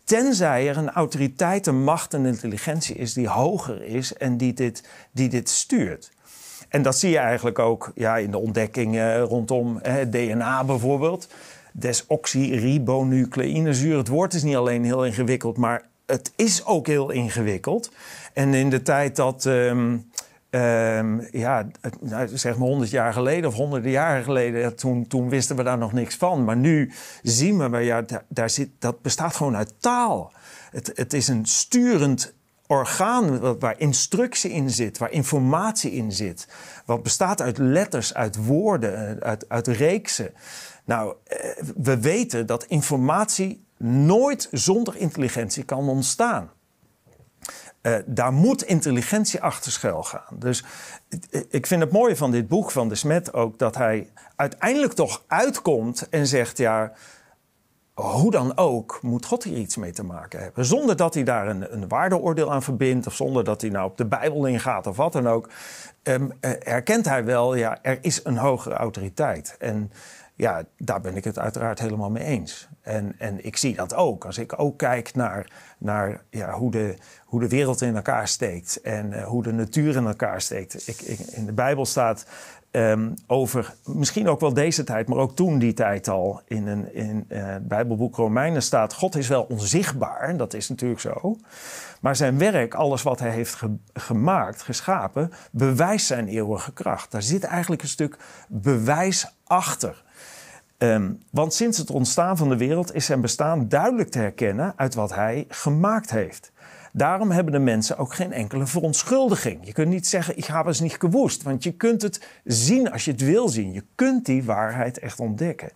tenzij er een autoriteit, een macht, een intelligentie is die hoger is en die dit, die dit stuurt. En dat zie je eigenlijk ook ja, in de ontdekkingen rondom DNA bijvoorbeeld desoxyribonucleïnezuur. Het woord is niet alleen heel ingewikkeld, maar het is ook heel ingewikkeld. En in de tijd dat, um, um, ja, nou, zeg maar honderd jaar geleden of honderden jaren geleden, toen, toen wisten we daar nog niks van. Maar nu zien we, ja, daar, zit, dat bestaat gewoon uit taal. Het, het is een sturend orgaan waar instructie in zit, waar informatie in zit. Wat bestaat uit letters, uit woorden, uit, uit reeksen. Nou, eh, we weten dat informatie nooit zonder intelligentie kan ontstaan. Uh, daar moet intelligentie achter schuil gaan. Dus ik vind het mooie van dit boek van de Smet ook dat hij uiteindelijk toch uitkomt en zegt: ja, hoe dan ook moet God hier iets mee te maken hebben. Zonder dat hij daar een, een waardeoordeel aan verbindt of zonder dat hij nou op de Bijbel ingaat of wat dan ook, um, erkent hij wel: ja, er is een hogere autoriteit. En ja, daar ben ik het uiteraard helemaal mee eens. En, en ik zie dat ook. Als ik ook kijk naar, naar ja, hoe, de, hoe de wereld in elkaar steekt en uh, hoe de natuur in elkaar steekt. Ik, in de Bijbel staat Ehm, over misschien ook wel deze tijd, maar ook toen die tijd al. In, een, in het Bijbelboek Romeinen staat: God is wel onzichtbaar, dat is natuurlijk zo. Maar zijn werk, alles wat hij heeft gemaakt, geschapen, bewijst zijn eeuwige kracht. Daar zit eigenlijk een stuk bewijs achter. Um, want sinds het ontstaan van de wereld is zijn bestaan duidelijk te herkennen uit wat hij gemaakt heeft. Daarom hebben de mensen ook geen enkele verontschuldiging. Je kunt niet zeggen, ik heb eens niet gewoest. Want je kunt het zien als je het wil zien. Je kunt die waarheid echt ontdekken.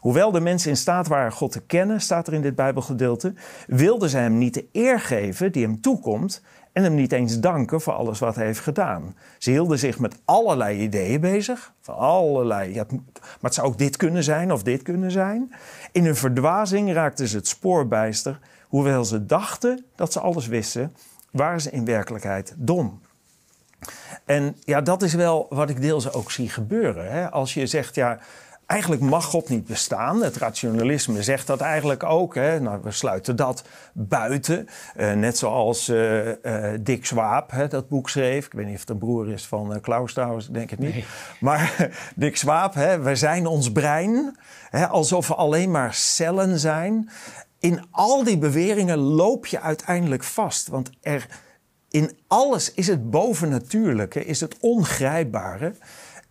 Hoewel de mensen in staat waren God te kennen, staat er in dit Bijbelgedeelte, wilden ze hem niet de eer geven die hem toekomt en hem niet eens danken voor alles wat hij heeft gedaan. Ze hielden zich met allerlei ideeën bezig. Van allerlei, ja, maar het zou ook dit kunnen zijn of dit kunnen zijn. In hun verdwazing raakten ze het spoor bijster Hoewel ze dachten dat ze alles wisten, waren ze in werkelijkheid dom. En ja, dat is wel wat ik deels ook zie gebeuren. Hè? Als je zegt, ja, eigenlijk mag God niet bestaan. Het rationalisme zegt dat eigenlijk ook. Hè? Nou, we sluiten dat buiten. Uh, net zoals uh, uh, Dick Swaap hè, dat boek schreef. Ik weet niet of het een broer is van Klaus trouwens, denk ik niet. Nee. Maar [LAUGHS] Dick Swaap, hè, we zijn ons brein. Hè, alsof we alleen maar cellen zijn in al die beweringen loop je uiteindelijk vast. Want er, in alles is het bovennatuurlijke, is het ongrijpbare,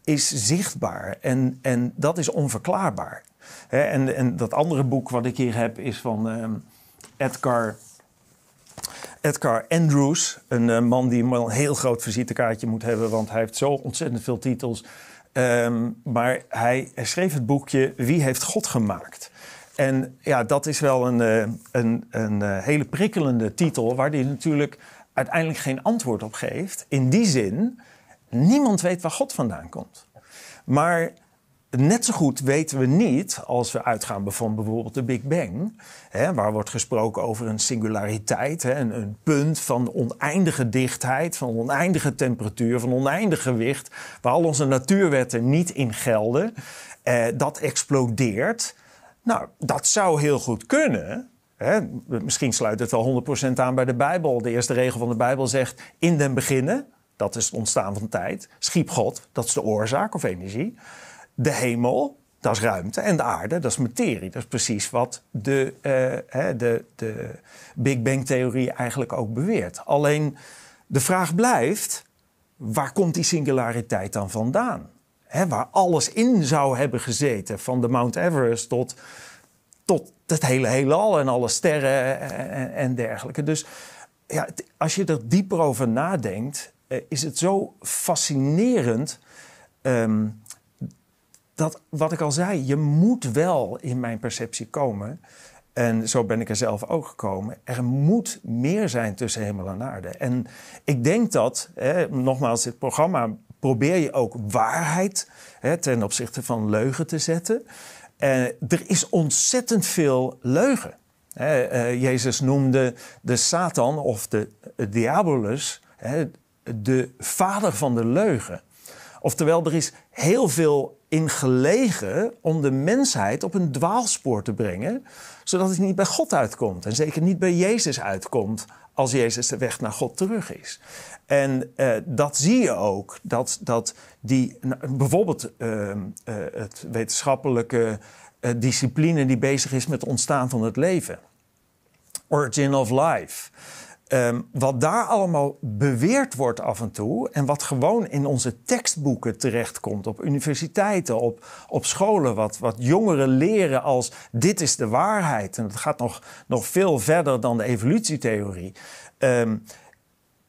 is zichtbaar. En, en dat is onverklaarbaar. en, en dat andere boek wat ik hier heb is van um, Edgar, Edgar Andrews. Een uh, man die een heel groot visitekaartje moet hebben, want hij heeft zo ontzettend veel titels. Um, maar hij schreef het boekje Wie heeft God gemaakt? En ja, dat is wel een, eh, een, een eh, hele prikkelende titel, waar hij natuurlijk uiteindelijk geen antwoord op geeft. In die zin, niemand weet waar God vandaan komt. Maar net zo goed weten we niet, als we uitgaan van bijvoorbeeld de Big Bang, hè, waar wordt gesproken over een singulariteit, hè, een, een, punt van oneindige dichtheid, van oneindige temperatuur, van oneindig gewicht, waar al onze natuurwetten niet in gelden. Eh, dat explodeert. Nou, dat zou heel goed kunnen. Misschien sluit het wel 100% aan bij de Bijbel. De eerste regel van de Bijbel zegt: In den beginnen, dat is het ontstaan van tijd, schiep God, dat is de oorzaak of energie. De hemel, dat is ruimte. En de aarde, dat is materie. Dat is precies wat de, uh, de, de Big Bang-theorie eigenlijk ook beweert. Alleen de vraag blijft: waar komt die singulariteit dan vandaan? waar alles in zou hebben gezeten, van de Mount Everest tot, tot het hele heelal en alle sterren en, en dergelijke. Dus ja, als je er dieper over nadenkt, eh, is het zo fascinerend. Ehm, dat wat ik al zei, je moet wel in mijn perceptie komen. En zo ben ik er zelf ook gekomen. Er moet meer zijn tussen hemel en aarde. En ik denk dat, hè, nogmaals, dit programma probeer je ook waarheid hè, ten opzichte van leugen te zetten. Uh, er is ontzettend veel leugen. Uh, Jezus noemde de Satan of de diabolus de vader van de leugen. Oftewel, er is heel veel in gelegen om de mensheid op een dwaalspoor te brengen, zodat het niet bij God uitkomt en zeker niet bij Jezus uitkomt als Jezus de weg naar God terug is. En uh, dat zie je ook, dat, dat die, nou, bijvoorbeeld uh, het wetenschappelijke eh, discipline die bezig is met het ontstaan van het leven. Origin of Life. Um, wat daar allemaal beweerd wordt af en toe en wat gewoon in onze tekstboeken terechtkomt, op universiteiten, op, op scholen, wat, wat jongeren leren als dit is de waarheid. En het gaat nog, nog veel verder dan de evolutietheorie. Um,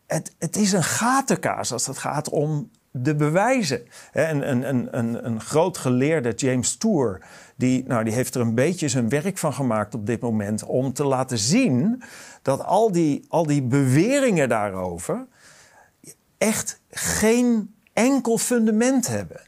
het, het is een gatenkaas als het gaat om de bewijzen. En een, een, een, een groot geleerde, James Tour, die, nou, die heeft er een beetje zijn werk van gemaakt op dit moment om te laten zien dat al die, al die beweringen daarover echt geen enkel fundament hebben.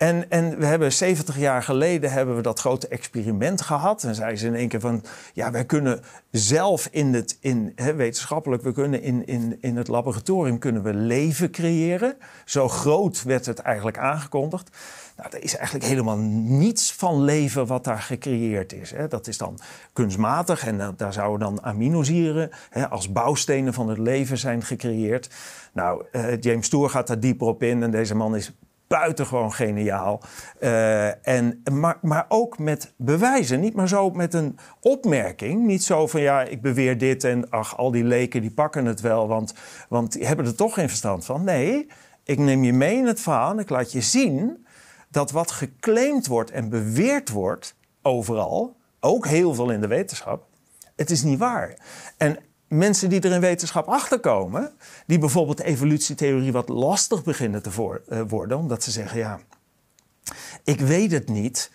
En, en we hebben 70 jaar geleden hebben we dat grote experiment gehad. En zeiden ze in één keer van, ja, wij kunnen zelf in het, in, hè, wetenschappelijk, we kunnen in, in, in het laboratorium kunnen we leven creëren. Zo groot werd het eigenlijk aangekondigd. Nou, er is eigenlijk helemaal niets van leven wat daar gecreëerd is. Hè. Dat is dan kunstmatig en daar zouden dan aminozuren hè, als bouwstenen van het leven zijn gecreëerd. Nou, uh, James Tour gaat daar dieper op in en deze man is buitengewoon geniaal. Uh, en, maar, maar ook met bewijzen. Niet maar zo met een opmerking. Niet zo van ja, ik beweer dit en ach, al die leken die pakken het wel, want, want die hebben er toch geen verstand van. Nee, ik neem je mee in het verhaal ik laat je zien dat wat geclaimd wordt en beweerd wordt overal, ook heel veel in de wetenschap, het is niet waar. En mensen die er in wetenschap achterkomen, die bijvoorbeeld evolutietheorie wat lastig beginnen te uh, worden, omdat ze zeggen, ja, ik weet het niet.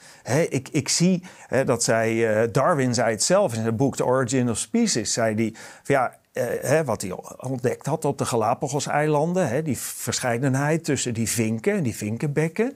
ik, ik zie dat zij, uh, Darwin zei het zelf in zijn boek The Origin of Species, zei die, ja, uh, wat hij ontdekt had op de Galapagos-eilanden, die verscheidenheid tussen die vinken en die vinkenbekken.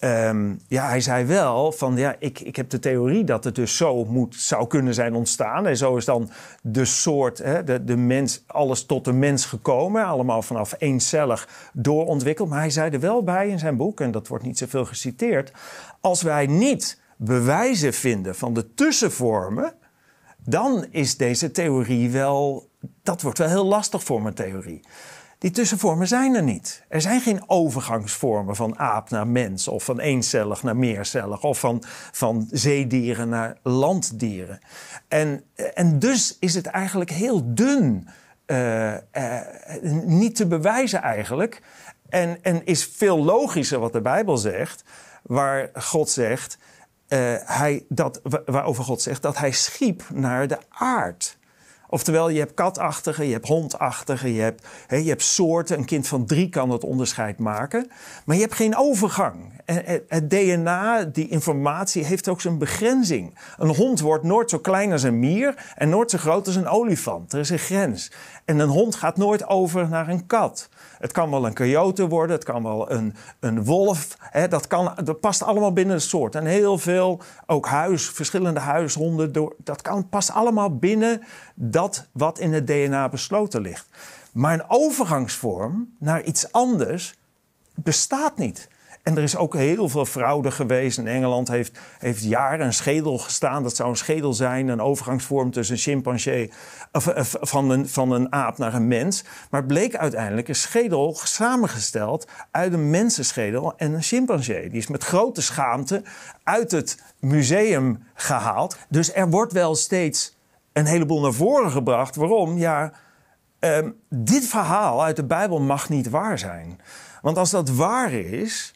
Um, ja, hij zei wel van ja, ik, ik heb de theorie dat het dus zo moet, zou kunnen zijn ontstaan. En zo is dan de soort, hè, de, de mens, alles tot de mens gekomen. Allemaal vanaf eencellig doorontwikkeld. Maar hij zei er wel bij in zijn boek, en dat wordt niet zoveel geciteerd. Als wij niet bewijzen vinden van de tussenvormen, dan is deze theorie wel, dat wordt wel heel lastig voor mijn theorie. Die tussenvormen zijn er niet. Er zijn geen overgangsvormen van aap naar mens, of van eencellig naar meercellig, of van, van zeedieren naar landdieren. En, en dus is het eigenlijk heel dun, uh, uh, niet te bewijzen eigenlijk. En, en is veel logischer wat de Bijbel zegt, waar God zegt, uh, hij, dat, waarover God zegt dat hij schiep naar de aard. Oftewel, je hebt katachtige, je hebt hondachtige, je hebt, he, je hebt soorten. Een kind van drie kan het onderscheid maken. Maar je hebt geen overgang. Het DNA, die informatie, heeft ook zijn begrenzing. Een hond wordt nooit zo klein als een mier en nooit zo groot als een olifant. Er is een grens. En een hond gaat nooit over naar een kat. Het kan wel een coyote worden, het kan wel een, een wolf. Hè, dat, kan, dat past allemaal binnen de soort. En heel veel, ook huis, verschillende huishonden, door, dat kan, past allemaal binnen dat wat in het DNA besloten ligt. Maar een overgangsvorm naar iets anders bestaat niet. En er is ook heel veel fraude geweest. In Engeland heeft, heeft jaren een schedel gestaan. Dat zou een schedel zijn, een overgangsvorm tussen een chimpansee... Of, van, een, van een aap naar een mens. Maar bleek uiteindelijk een schedel samengesteld... uit een mensenschedel en een chimpansee. Die is met grote schaamte uit het museum gehaald. Dus er wordt wel steeds een heleboel naar voren gebracht. Waarom? Ja, um, dit verhaal uit de Bijbel mag niet waar zijn. Want als dat waar is,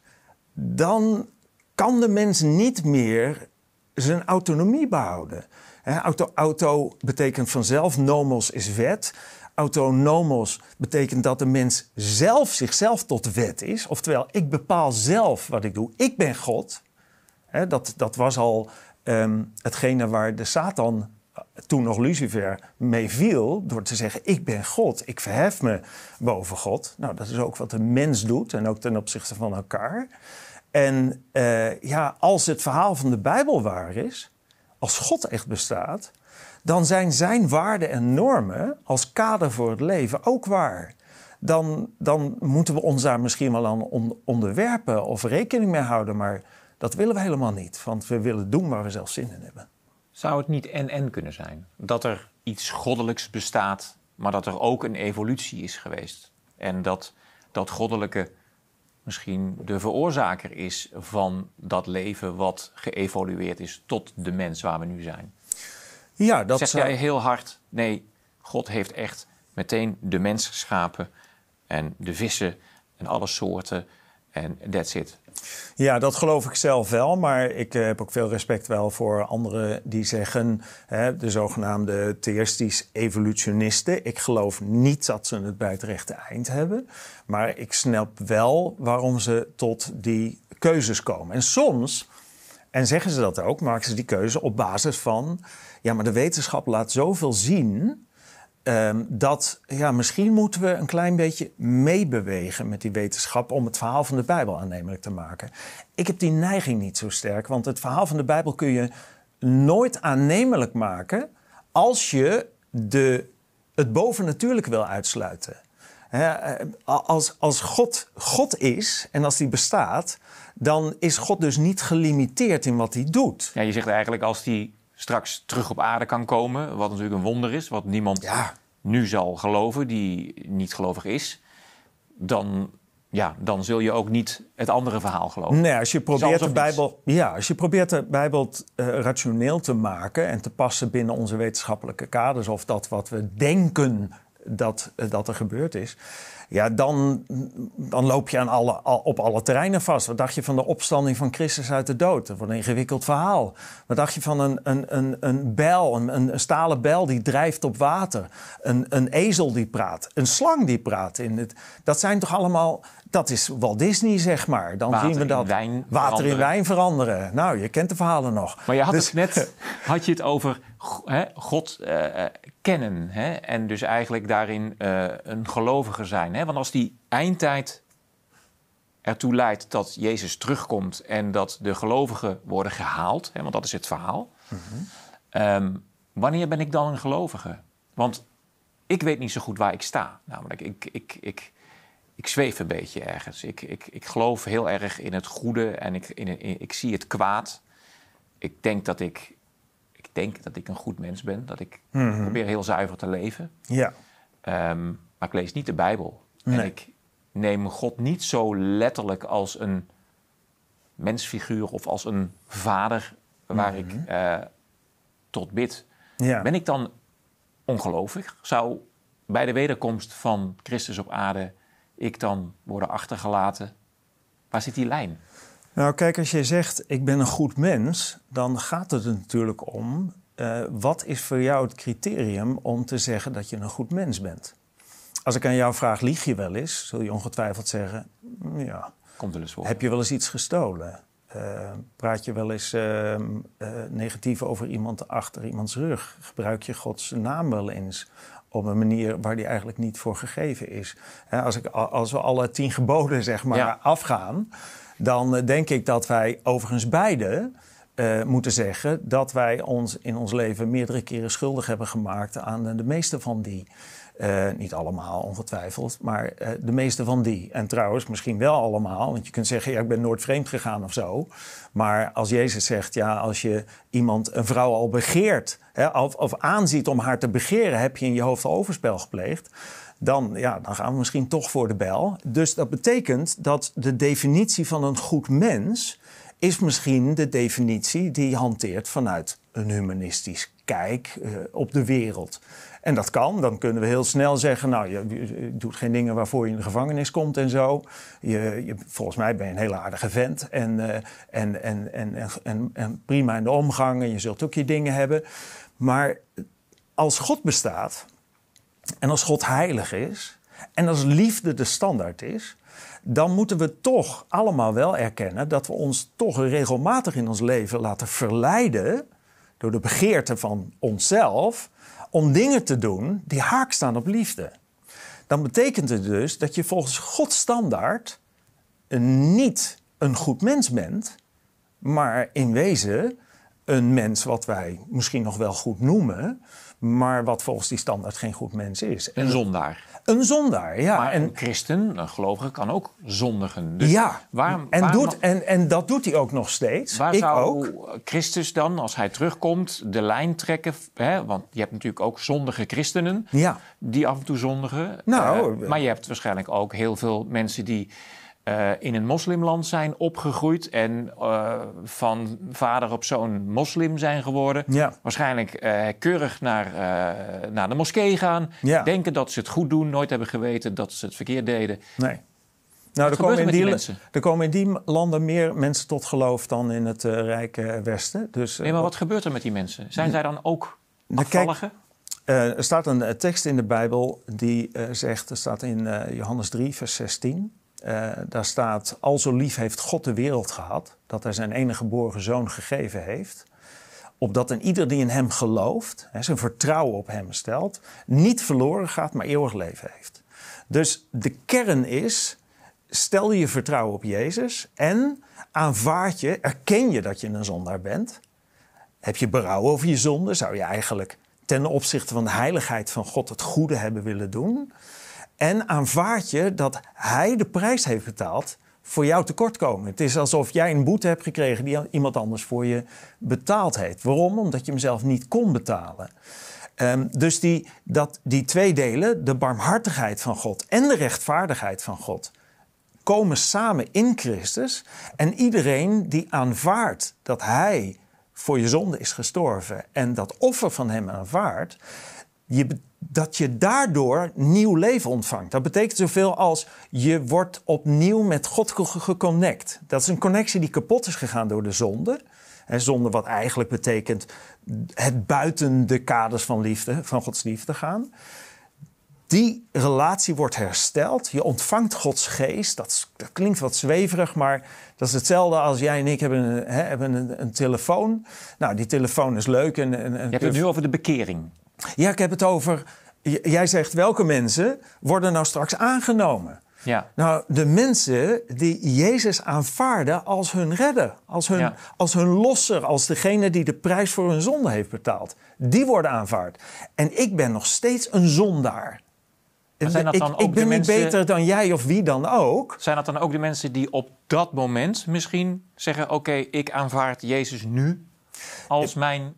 dan kan de mens niet meer zijn autonomie behouden. auto, auto betekent vanzelf, nomos is wet. Autonomos betekent dat de mens zelf zichzelf tot wet is. Oftewel, ik bepaal zelf wat ik doe. Ik ben God. dat, dat was al um, hetgene waar de Satan toen nog Lucifer mee viel door te zeggen: Ik ben God, ik verhef me boven God. Nou, dat is ook wat een mens doet en ook ten opzichte van elkaar. En uh, ja, als het verhaal van de Bijbel waar is, als God echt bestaat, dan zijn zijn waarden en normen als kader voor het leven ook waar. Dan, dan moeten we ons daar misschien wel aan onderwerpen of rekening mee houden, maar dat willen we helemaal niet, want we willen doen waar we zelf zin in hebben. Zou het niet en-en kunnen zijn? Dat er iets goddelijks bestaat, maar dat er ook een evolutie is geweest. En dat dat goddelijke misschien de veroorzaker is van dat leven wat geëvolueerd is tot de mens waar we nu zijn. Ja, dat zeg jij heel hard, nee, God heeft echt meteen de mens geschapen en de vissen en alle soorten en that's it. Ja, dat geloof ik zelf wel. Maar ik eh, heb ook veel respect wel voor anderen die zeggen, hè, de zogenaamde theïstisch evolutionisten. Ik geloof niet dat ze het bij het rechte eind hebben. Maar ik snap wel waarom ze tot die keuzes komen. En soms, en zeggen ze dat ook, maken ze die keuze op basis van. Ja, maar de wetenschap laat zoveel zien Um, dat ja, misschien moeten we een klein beetje meebewegen met die wetenschap om het verhaal van de Bijbel aannemelijk te maken. Ik heb die neiging niet zo sterk, want het verhaal van de Bijbel kun je nooit aannemelijk maken als je de, het bovennatuurlijke wil uitsluiten. Eh, als, als God God is en als die bestaat, dan is God dus niet gelimiteerd in wat hij doet. Ja, je zegt eigenlijk als die straks terug op aarde kan komen. Wat natuurlijk een wonder is, wat niemand ja. nu zal geloven die niet gelovig is. Dan ja, dan zul je ook niet het andere verhaal geloven. Nee, als je probeert, de Bijbel, ja, als je probeert de Bijbel eh, rationeel te maken en te passen binnen onze wetenschappelijke kaders, of dat wat we denken dat, eh, dat er gebeurd is, ja, dan, dan loop je aan alle, al- op alle terreinen vast. Wat dacht je van de opstanding van Christus uit de dood? Dat wordt een ingewikkeld verhaal. Wat dacht je van een, een, een, een bijl, een, een stalen bijl die drijft op water? Een, een ezel die praat, een slang die praat. In het, dat zijn toch allemaal... Dat is Walt Disney, zeg maar. Dan Water zien we in dat wijn water in wijn veranderen. Nou, je kent de verhalen nog. Maar je had Dus- het net [LAUGHS] had je het over God eh, eh, kennen. En dus eigenlijk daarin eh, een gelovige zijn. Want als die eindtijd ertoe leidt dat Jezus terugkomt en dat de gelovigen worden gehaald, want dat is het verhaal. Ehm, wanneer ben ik dan een gelovige? Want ik weet niet zo goed waar ik sta. Namelijk, ik, ik, ik, ik zweef een beetje ergens. Ik, ik, ik geloof heel erg in het goede en ik, in, in- ik zie het kwaad. Ik denk dat ik, ik denk dat ik een goed mens ben. Dat ik probeer heel zuiver te leven. Ja, Ehm, maar ik lees niet de Bijbel. En Nee. ik neem God niet zo letterlijk als een mensfiguur of als een vader waar ik eh, tot bid. ja. Ben ik dan ongelovig? Zou bij de wederkomst van Christus op aarde ik dan worden achtergelaten? Waar zit die lijn? Nou, kijk, als je zegt ik ben een goed mens, dan gaat het er natuurlijk om. eh, wat is voor jou het criterium om te zeggen dat je een goed mens bent? Als ik aan jou vraag, lieg je wel eens? Zul je ongetwijfeld zeggen, "Mm, ja. Komt wel eens voor. Heb je wel eens iets gestolen? Eh, praat je wel eens eh, negatief over iemand achter iemands rug? Gebruik je Gods naam wel eens op een manier waar die eigenlijk niet voor gegeven is? Als, ik, als we alle tien geboden zeg maar, Ja. afgaan, dan eh, denk ik dat wij overigens beide eh, moeten zeggen dat wij ons in ons leven meerdere keren schuldig hebben gemaakt aan de meeste van die. Eh, niet allemaal, ongetwijfeld, maar eh, de meeste van die. En trouwens, misschien wel allemaal, want je kunt zeggen, ja, ik ben nooit vreemd gegaan of zo. Maar als Jezus zegt, ja, als je iemand, een vrouw al begeert, hè, of, of aanziet om haar te begeren, heb je in je hoofd al overspel gepleegd. Dan, ja, dan gaan we misschien toch voor de bel. Dus dat betekent dat de definitie van een goed mens is misschien de definitie die hanteert vanuit een humanistisch kijk eh, op de wereld. En dat kan, dan kunnen we heel snel zeggen, nou, je, doet geen dingen waarvoor je in de gevangenis komt en zo. Je, je, volgens mij ben je een hele aardige vent en, eh, en, en, en, en, en, en prima in de omgang en je zult ook je dingen hebben. Maar als God bestaat en als God heilig is en als liefde de standaard is, dan moeten we toch allemaal wel erkennen dat we ons toch regelmatig in ons leven laten verleiden door de begeerte van onszelf om dingen te doen die haak staan op liefde. Dan betekent het dus dat je volgens Gods standaard niet een goed mens bent, maar in wezen een mens wat wij misschien nog wel goed noemen, maar wat volgens die standaard geen goed mens is. Een zondaar. Een zondaar, ja. Maar en, een christen, een gelovige, kan ook zondigen. Dus ja, waar, en, waar, doet, en, en dat doet hij ook nog steeds. waar Ik zou ook. Christus dan, als hij terugkomt, de lijn trekken? Hè? Want je hebt natuurlijk ook zondige christenen Ja. die af en toe zondigen. Nou, Eh, maar je hebt waarschijnlijk ook heel veel mensen die eh, in een moslimland zijn opgegroeid en eh, van vader op zoon moslim zijn geworden. Ja. Waarschijnlijk eh, keurig naar, naar de moskee gaan, Ja. denken dat ze het goed doen, nooit hebben geweten dat ze het verkeerd deden. Nee. Nou, er komen, in die er komen in die landen meer mensen tot geloof dan in het rijke Westen. Dus, Nee, maar wat gebeurt er met die mensen? Zijn zij dan ook kijk, afvalligen? Er staat een tekst in de Bijbel die zegt, er staat in Johannes 3, vers 16. Eh, daar staat, al zo lief heeft God de wereld gehad, dat hij zijn enige geboren zoon gegeven heeft. Opdat een ieder die in hem gelooft, hè, zijn vertrouwen op hem stelt, niet verloren gaat, maar eeuwig leven heeft. Dus de kern is, stel je vertrouwen op Jezus en aanvaard je, erken je dat je een zondaar bent. Heb je berouw over je zonde? Zou je eigenlijk ten opzichte van de heiligheid van God het goede hebben willen doen? En aanvaard je dat Hij de prijs heeft betaald voor jouw tekortkomen. Het is alsof jij een boete hebt gekregen die iemand anders voor je betaald heeft. Waarom? Omdat je hem zelf niet kon betalen. Ehm, dus die, dat, die twee delen, de barmhartigheid van God en de rechtvaardigheid van God, komen samen in Christus. En iedereen die aanvaardt dat Hij voor je zonde is gestorven en dat offer van Hem aanvaardt, je, dat je daardoor nieuw leven ontvangt. Dat betekent zoveel als je wordt opnieuw met God geconnect. Dat is een connectie die kapot is gegaan door de zonde. En zonde wat eigenlijk betekent het buiten de kaders van liefde, van Gods liefde gaan. Die relatie wordt hersteld. Je ontvangt Gods geest. Dat, dat klinkt wat zweverig, maar dat is hetzelfde als jij en ik hebben een, hè, hebben een, een telefoon. Nou, die telefoon is leuk. En, en, je hebt het nu over de bekering. Ja, ik heb het over. Jij zegt welke mensen worden nou straks aangenomen? Ja. Nou, de mensen die Jezus aanvaarden als hun redder, als hun, als hun losser, als degene die de prijs voor hun zonde heeft betaald, die worden aanvaard. En ik ben nog steeds een zondaar. zijn dat dan ik, ook ik ben de niet mensen... beter dan jij of wie dan ook. Zijn dat dan ook de mensen die op dat moment misschien zeggen: Oké, ik aanvaard Jezus nu als mijn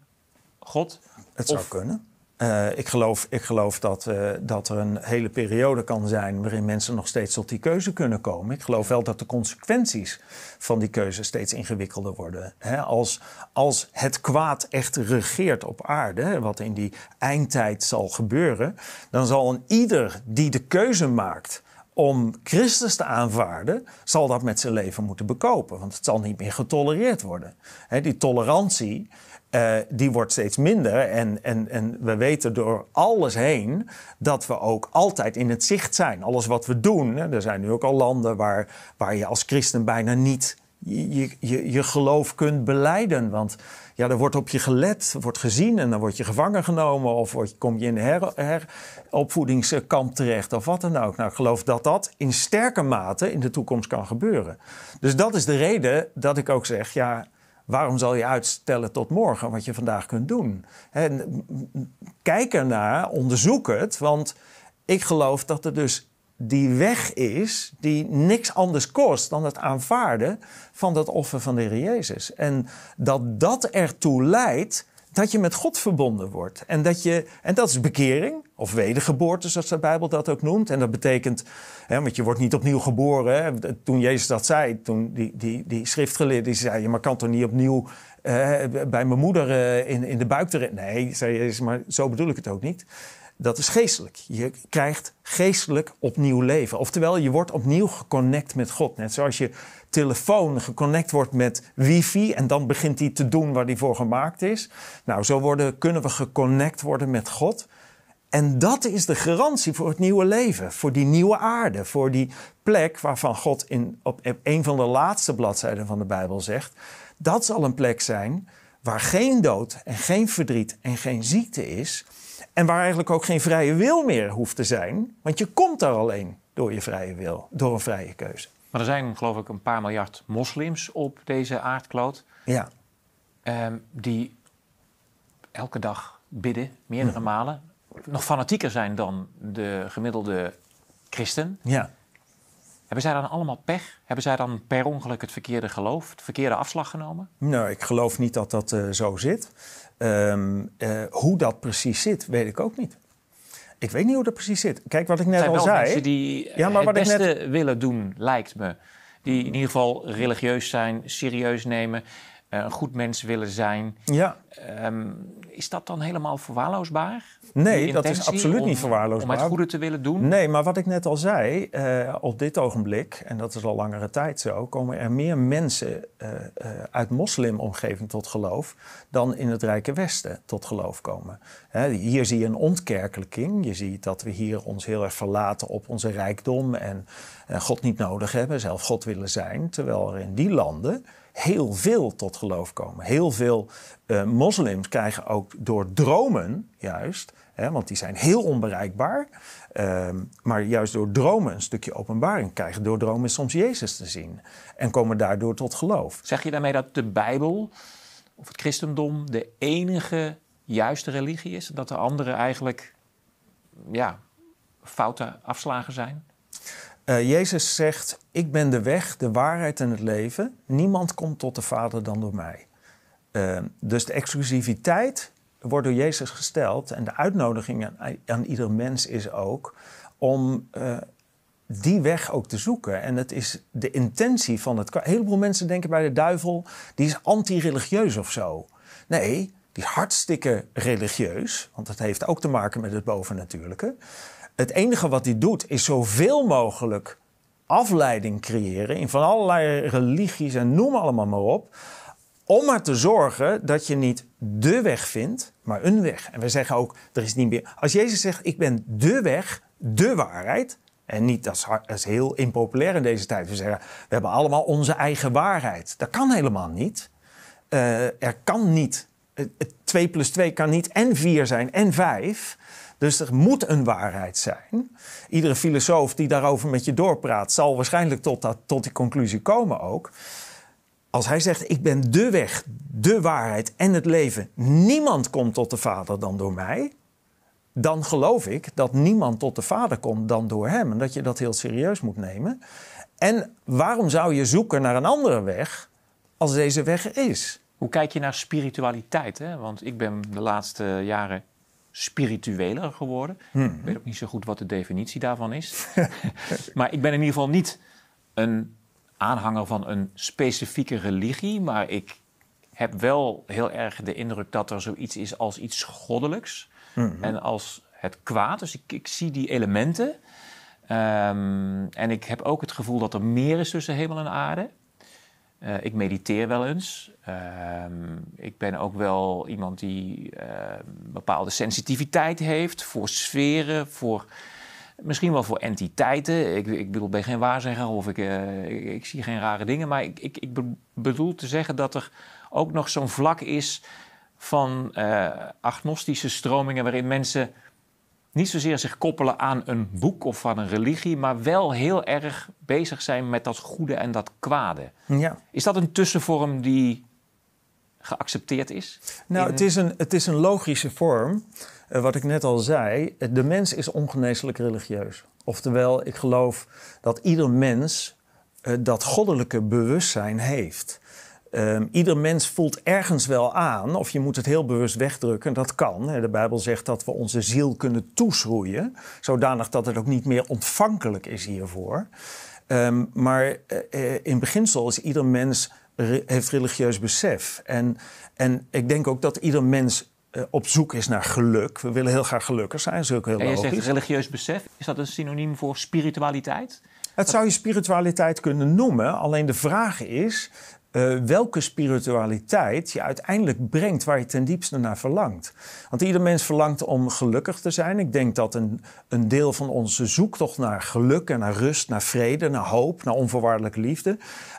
God? Het zou Of- kunnen. Eh, ik geloof, ik geloof dat, eh, dat er een hele periode kan zijn waarin mensen nog steeds tot die keuze kunnen komen. Ik geloof wel dat de consequenties van die keuze steeds ingewikkelder worden. Als, als het kwaad echt regeert op aarde, wat in die eindtijd zal gebeuren, dan zal een ieder die de keuze maakt om Christus te aanvaarden, zal dat met zijn leven moeten bekopen. Want het zal niet meer getolereerd worden. Die tolerantie eh, die wordt steeds minder. En, en, en we weten door alles heen dat we ook altijd in het zicht zijn. Alles wat we doen. Er zijn nu ook al landen waar, waar je als christen bijna niet je, je, je geloof kunt beleiden. Want ja, er wordt op je gelet, wordt gezien en dan word je gevangen genomen of word, kom je in een her, heropvoedingskamp terecht of wat dan ook. Nou, ik geloof dat dat in sterke mate in de toekomst kan gebeuren. Dus dat is de reden dat ik ook zeg, ja, waarom zal je uitstellen tot morgen wat je vandaag kunt doen? Hè, kijk ernaar, onderzoek het, want ik geloof dat er dus die weg is die niks anders kost dan het aanvaarden van dat offer van de Heer Jezus. En dat dat ertoe leidt dat je met God verbonden wordt. En dat, je, en dat is bekering, of wedergeboorte, zoals de Bijbel dat ook noemt. En dat betekent, hè, want je wordt niet opnieuw geboren. Hè. Toen Jezus dat zei, toen die, die, die schriftgeleerde die zei... je maar kan toch niet opnieuw bij mijn moeder eh, in, in de buik terecht... Nee, zei Jezus, maar zo bedoel ik het ook niet. Dat is geestelijk. Je krijgt geestelijk opnieuw leven. Oftewel, je wordt opnieuw geconnect met God. Net zoals je telefoon geconnect wordt met wifi... en dan begint hij te doen waar die voor gemaakt is. Nou, zo worden, kunnen we geconnect worden met God... En dat is de garantie voor het nieuwe leven, voor die nieuwe aarde, voor die plek waarvan God in, op een van de laatste bladzijden van de Bijbel zegt: dat zal een plek zijn waar geen dood en geen verdriet en geen ziekte is. En waar eigenlijk ook geen vrije wil meer hoeft te zijn, want je komt daar alleen door je vrije wil, door een vrije keuze. Maar er zijn, geloof ik, een paar miljard moslims op deze aardkloot. Ja, ehm, die elke dag bidden, meerdere malen. Nog fanatieker zijn dan de gemiddelde christen. ja. Hebben zij dan allemaal pech? Hebben zij dan per ongeluk het verkeerde geloof, het verkeerde afslag genomen? Nou, ik geloof niet dat dat eh, zo zit. Ehm, eh, hoe dat precies zit, weet ik ook niet. Ik weet niet hoe dat precies zit. Kijk, wat ik net zijn al zei. mensen die Ja, maar het wat ik beste willen doen, lijkt me. Die in ieder geval religieus zijn, serieus nemen, eh, een goed mens willen zijn. Ja, Ehm, is dat dan helemaal verwaarloosbaar? Nee, dat is absoluut om- niet verwaarloosbaar. Om het goede te willen doen? Nee, maar wat ik net al zei, eh, op dit ogenblik, en dat is al langere tijd zo, komen er meer mensen eh, eh, uit moslimomgeving tot geloof dan in het Rijke Westen tot geloof komen. Hè, hier zie je een ontkerkelijking. Je ziet dat we hier ons heel erg verlaten op onze rijkdom en God niet nodig hebben, zelf God willen zijn. Terwijl er in die landen heel veel tot geloof komen. Heel veel eh, moslims krijgen ook door dromen juist, hè, want die zijn heel onbereikbaar, ehm, maar juist door dromen een stukje openbaring krijgen. Door dromen soms Jezus te zien en komen daardoor tot geloof. Zeg je daarmee dat de Bijbel of het christendom de enige juiste religie is? Dat de andere eigenlijk ja, foute afslagen zijn? Eh, Jezus zegt: Ik ben de weg, de waarheid en het leven. Niemand komt tot de Vader dan door mij. Eh, dus de exclusiviteit wordt door Jezus gesteld. En de uitnodiging aan, aan ieder mens is ook om eh, die weg ook te zoeken. En het is de intentie van het. Een heleboel mensen denken bij de duivel, die is anti-religieus of zo. Nee, die hartstikke religieus, want dat heeft ook te maken met het bovennatuurlijke. Het enige wat hij doet, is zoveel mogelijk afleiding creëren in van allerlei religies en noem allemaal maar op. Om maar te zorgen dat je niet de weg vindt, maar een weg. En we zeggen ook, er is niet meer. Als Jezus zegt, ik ben de weg, de waarheid. En niet, dat is, heel impopulair in deze tijd. We zeggen, we hebben allemaal onze eigen waarheid. Dat kan helemaal niet. Uh, er kan niet. 2 plus 2 kan niet en 4 zijn en 5. Dus er moet een waarheid zijn. Iedere filosoof die daarover met je doorpraat, zal waarschijnlijk tot, dat, tot die conclusie komen ook. Als hij zegt: Ik ben de weg, de waarheid en het leven. Niemand komt tot de Vader dan door mij. Dan geloof ik dat niemand tot de Vader komt dan door hem. En dat je dat heel serieus moet nemen. En waarom zou je zoeken naar een andere weg als deze weg er is? Hoe kijk je naar spiritualiteit? Hè? Want ik ben de laatste jaren spiritueler geworden. Hmm. Ik weet ook niet zo goed wat de definitie daarvan is. [LAUGHS] maar ik ben in ieder geval niet een aanhanger van een specifieke religie, maar ik heb wel heel erg de indruk dat er zoiets is als iets goddelijks hmm. en als het kwaad. Dus ik, ik zie die elementen. Um, en ik heb ook het gevoel dat er meer is tussen hemel en aarde. Uh, ik mediteer wel eens. Ehm, ik ben ook wel iemand die uh, bepaalde sensitiviteit heeft voor sferen, voor misschien wel voor entiteiten. Ik, ik bedoel, ben geen waarzegger of ik, uh, ik, ik, zie geen rare dingen, maar ik, ik, ik bedoel te zeggen dat er ook nog zo'n vlak is van uh, agnostische stromingen waarin mensen niet zozeer zich koppelen aan een boek of aan een religie, maar wel heel erg bezig zijn met dat goede en dat kwade. Ja. Is dat een tussenvorm die geaccepteerd is? Nou, het, is een, het is een logische vorm. Uh, wat ik net al zei, de mens is ongeneeslijk religieus. Oftewel, ik geloof dat ieder mens uh, dat goddelijke bewustzijn heeft. Um, ieder mens voelt ergens wel aan, of je moet het heel bewust wegdrukken. Dat kan. De Bijbel zegt dat we onze ziel kunnen toeschroeien, zodanig dat het ook niet meer ontvankelijk is hiervoor. Um, maar uh, in beginsel is ieder mens re heeft religieus besef. En, en ik denk ook dat ieder mens uh, op zoek is naar geluk. We willen heel graag gelukkig zijn, dat is ook heel en je zegt religieus besef, is dat een synoniem voor spiritualiteit? Het zou je spiritualiteit kunnen noemen. Alleen de vraag is: uh, welke spiritualiteit je uiteindelijk brengt waar je ten diepste naar verlangt. Want ieder mens verlangt om gelukkig te zijn. Ik denk dat een, een deel van onze zoektocht naar geluk en naar rust, naar vrede, naar hoop, naar onvoorwaardelijke liefde.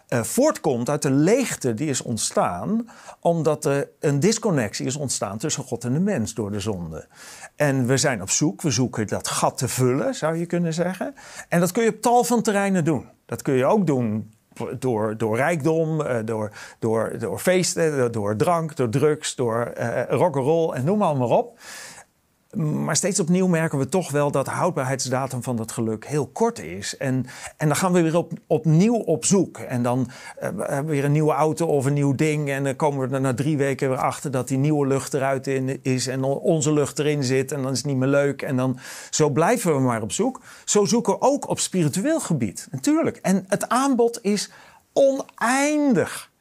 Uh, voortkomt uit de leegte die is ontstaan, omdat er een disconnectie is ontstaan tussen God en de mens door de zonde. En we zijn op zoek, we zoeken dat gat te vullen, zou je kunnen zeggen. En dat kun je op tal van terreinen doen. Dat kun je ook doen door, door rijkdom, eh, door, door, door feesten, door drank, door drugs, door uh, rock'n'roll en noem maar, maar op. Maar steeds opnieuw merken we toch wel dat de houdbaarheidsdatum van dat geluk heel kort is. En, en dan gaan we weer op, opnieuw op zoek. En dan uh, hebben we weer een nieuwe auto of een nieuw ding. En dan komen we er na drie weken weer achter dat die nieuwe lucht eruit in is. En onze lucht erin zit. En dan is het niet meer leuk. En dan zo blijven we maar op zoek. Zo zoeken we ook op spiritueel gebied. Natuurlijk. En het aanbod is oneindig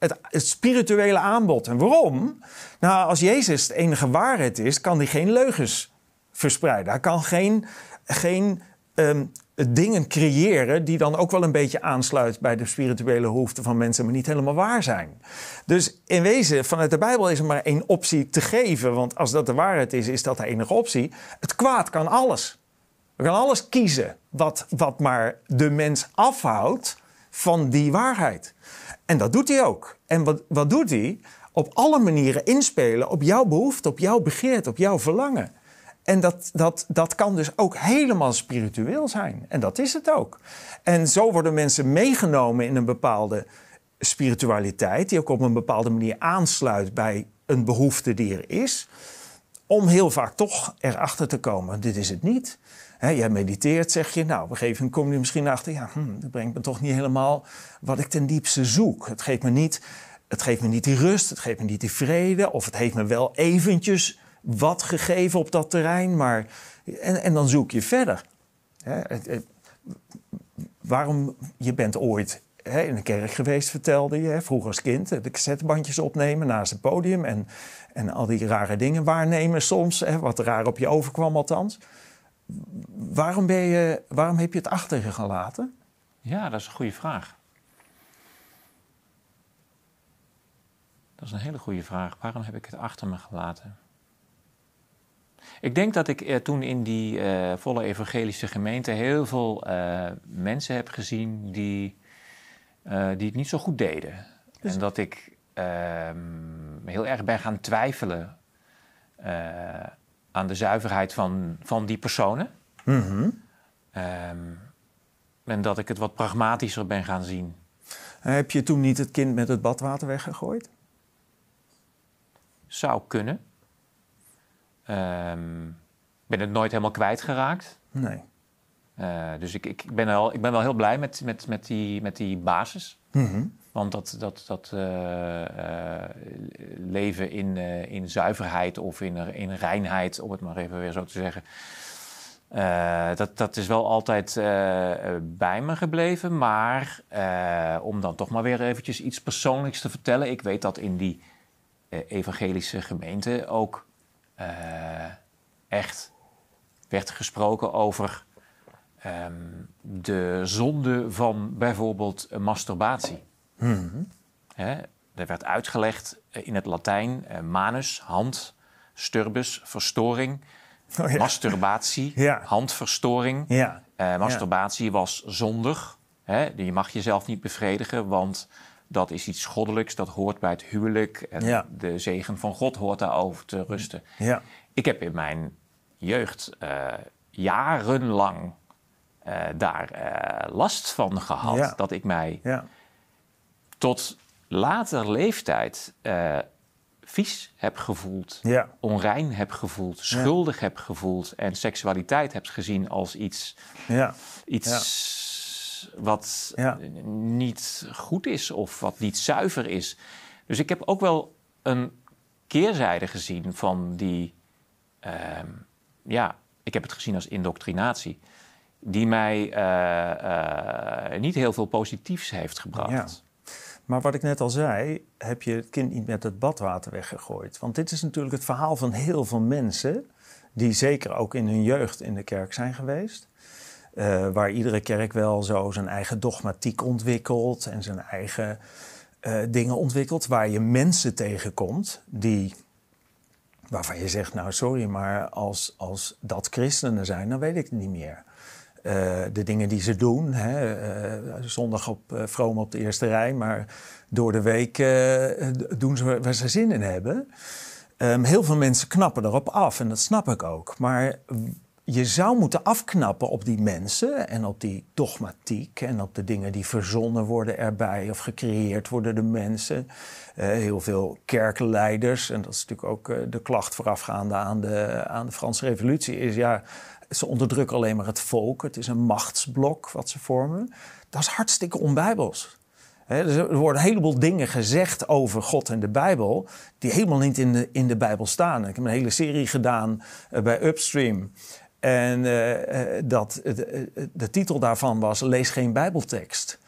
het, spirituele aanbod. En waarom? Nou, als Jezus de enige waarheid is, kan hij geen leugens verspreiden. Hij kan geen, geen um, dingen creëren die dan ook wel een beetje aansluit bij de spirituele behoeften van mensen, maar niet helemaal waar zijn. Dus in wezen, vanuit de Bijbel is er maar één optie te geven. Want als dat de waarheid is, is dat de enige optie. Het kwaad kan alles. We gaan alles kiezen wat, wat maar de mens afhoudt van die waarheid. En dat doet hij ook. En wat, wat doet hij? Op alle manieren inspelen op jouw behoefte, op jouw begeerte, op jouw verlangen. En dat, dat, dat kan dus ook helemaal spiritueel zijn. En dat is het ook. En zo worden mensen meegenomen in een bepaalde spiritualiteit, die ook op een bepaalde manier aansluit bij een behoefte die er is, om heel vaak toch erachter te komen: dit is het niet. He, jij mediteert, zeg je. Nou, op een gegeven moment kom je misschien achter... ja, hm, dat brengt me toch niet helemaal wat ik ten diepste zoek. Het geeft me niet, het geeft me niet die rust, het geeft me niet die vrede... of het heeft me wel eventjes wat gegeven op dat terrein, maar... En, en dan zoek je verder. waarom je bent ooit in een kerk geweest, vertelde je, vroeger als kind, de cassettebandjes opnemen naast het podium en, en al die rare dingen waarnemen soms, hè, wat raar op je overkwam althans. Waarom, ben je, waarom heb je het achter je gelaten? Ja, dat is een goede vraag. Dat is een hele goede vraag. Waarom heb ik het achter me gelaten? Ik denk dat ik eh, toen in die eh, volle evangelische gemeente heel veel eh, mensen heb gezien die, eh, die het niet zo goed deden. Dus- En dat ik ehm, heel erg ben gaan twijfelen eh, aan de zuiverheid van, van die personen. Mhm. Ehm, en dat ik het wat pragmatischer ben gaan zien. Heb je toen niet het kind met het badwater weggegooid? Zou kunnen. Ehm, Ik ben het nooit helemaal kwijtgeraakt. Nee. Eh, dus ik, ik, ben wel, ik ben wel heel blij met, met, met, die, met die basis. Mhm. Want dat, dat, dat eh, eh, leven in, eh, in zuiverheid of in, in reinheid, om het maar even weer zo te zeggen. dat, dat is wel altijd bij me gebleven. Maar om dan toch maar weer eventjes iets persoonlijks te vertellen. Ik weet dat in die evangelische gemeente ook echt werd gesproken over ehm, de zonde van bijvoorbeeld masturbatie. Hè, er werd uitgelegd eh, in het Latijn eh, manus, hand, sturbus, verstoring, Oh, ja. masturbatie, [LAUGHS] Ja. handverstoring. Ja. Eh, masturbatie was zondig. Hè? Je mag jezelf niet bevredigen, want dat is iets goddelijks. Dat hoort bij het huwelijk. En Ja. de zegen van God hoort daarover te rusten. Ja. Ik heb in mijn jeugd jarenlang daar last van gehad. Ja. Dat ik mij Ja. Tot later leeftijd eh, vies heb gevoeld, Ja. onrein heb gevoeld, schuldig heb gevoeld en seksualiteit heb gezien als iets, Ja. iets wat niet goed is of wat niet zuiver is. Dus ik heb ook wel een keerzijde gezien van die, ehm, ja, ik heb het gezien als indoctrinatie, die mij eh, eh, niet heel veel positiefs heeft gebracht. Maar wat ik net al zei, heb je het kind niet met het badwater weggegooid. Want dit is natuurlijk het verhaal van heel veel mensen... die zeker ook in hun jeugd in de kerk zijn geweest. Eh, waar iedere kerk wel zo zijn eigen dogmatiek ontwikkelt... en zijn eigen eh, dingen ontwikkelt. Waar je mensen tegenkomt die... waarvan je zegt, nou sorry, maar als, als dat christenen zijn... dan weet ik het niet meer. Eh, de dingen die ze doen. Hè, eh, zondag op, eh, vroom op de eerste rij, maar door de week doen ze waar ze zin in hebben. Ehm, heel veel mensen knappen erop af en dat snap ik ook. Maar je zou moeten afknappen op die mensen en op die dogmatiek en op de dingen die verzonnen worden erbij of gecreëerd worden door mensen. Heel veel kerkleiders, en dat is natuurlijk ook de klacht voorafgaande aan de, aan de Franse Revolutie, is ja, ze onderdrukken alleen maar het volk. Het is een machtsblok wat ze vormen. Dat is hartstikke onbijbels. Dus er worden een heleboel dingen gezegd over God en de Bijbel... die helemaal niet in de, in de Bijbel staan. Ik heb een hele serie gedaan eh, bij Upstream. En eh, eh, dat, de, de titel daarvan was Lees geen Bijbeltekst.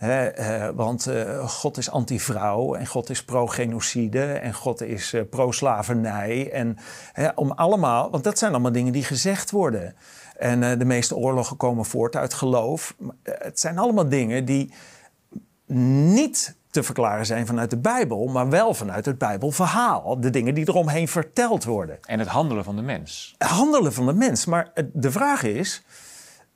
Eh, want eh, God is anti-vrouw en God is pro-genocide en God is eh, pro-slavernij. En om allemaal, want dat zijn allemaal dingen die gezegd worden. En de meeste oorlogen komen voort uit geloof. Het zijn allemaal dingen die niet te verklaren zijn vanuit de Bijbel, maar wel vanuit het Bijbelverhaal. De dingen die eromheen verteld worden. En het handelen van de mens. Handelen van de mens. Maar de vraag is,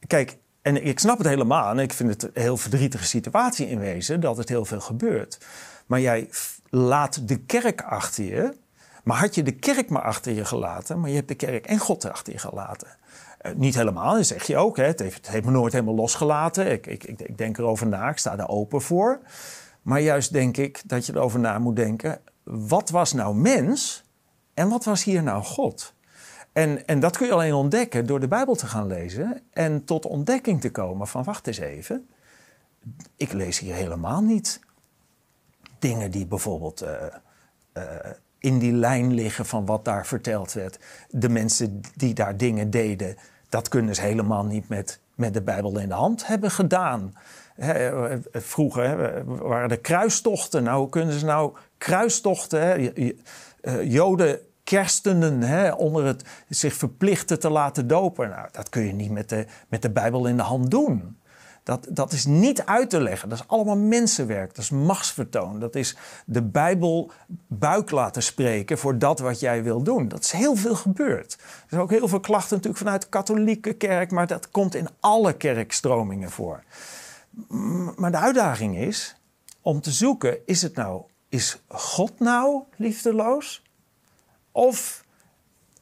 kijk, en ik snap het helemaal en ik vind het een heel verdrietige situatie in wezen dat het heel veel gebeurt. Maar jij laat de kerk achter je. Maar had je de kerk maar achter je gelaten, maar je hebt de kerk en God achter je gelaten. Eh, niet helemaal, dat zeg je ook. Hè. Het, heeft, het me nooit helemaal losgelaten. Ik, ik, ik, ik denk erover na, ik sta daar open voor. Maar juist denk ik dat je erover na moet denken. Wat was nou mens en wat was hier nou God? En, en dat kun je alleen ontdekken door de Bijbel te gaan lezen en tot ontdekking te komen van wacht eens even. Ik lees hier helemaal niet dingen die bijvoorbeeld eh, eh, in die lijn liggen van wat daar verteld werd. De mensen die daar dingen deden, dat kunnen ze helemaal niet met met de Bijbel in de hand hebben gedaan. vroeger waren er kruistochten. Nou, hoe kunnen ze nou kruistochten? Joden kerstenen hè, onder het zich verplichten te laten dopen. Nou, dat kun je niet met de, met de Bijbel in de hand doen. Dat, dat is niet uit te leggen. Dat is allemaal mensenwerk. Dat is machtsvertoon. Dat is de Bijbel buik laten spreken voor dat wat jij wil doen. Dat is heel veel gebeurd. Er zijn ook heel veel klachten natuurlijk vanuit de katholieke kerk, maar dat komt in alle kerkstromingen voor. Maar de uitdaging is om te zoeken: is het nou, is God nou liefdeloos? Of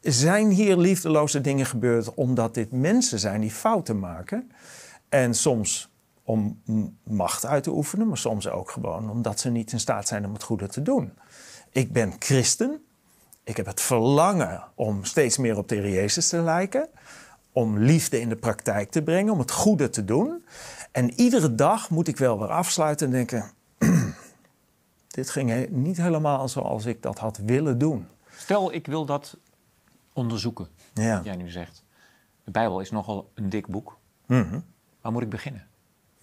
zijn hier liefdeloze dingen gebeurd omdat dit mensen zijn die fouten maken? En soms om macht uit te oefenen, maar soms ook gewoon omdat ze niet in staat zijn om het goede te doen. Ik ben christen. Ik heb het verlangen om steeds meer op de Heer Jezus te lijken. Om liefde in de praktijk te brengen, om het goede te doen. En iedere dag moet ik wel weer afsluiten en denken: [CLEARS THROAT] dit ging niet helemaal zoals ik dat had willen doen. Stel, ik wil dat onderzoeken, ja. wat jij nu zegt. De Bijbel is nogal een dik boek. Mm Waar moet ik beginnen?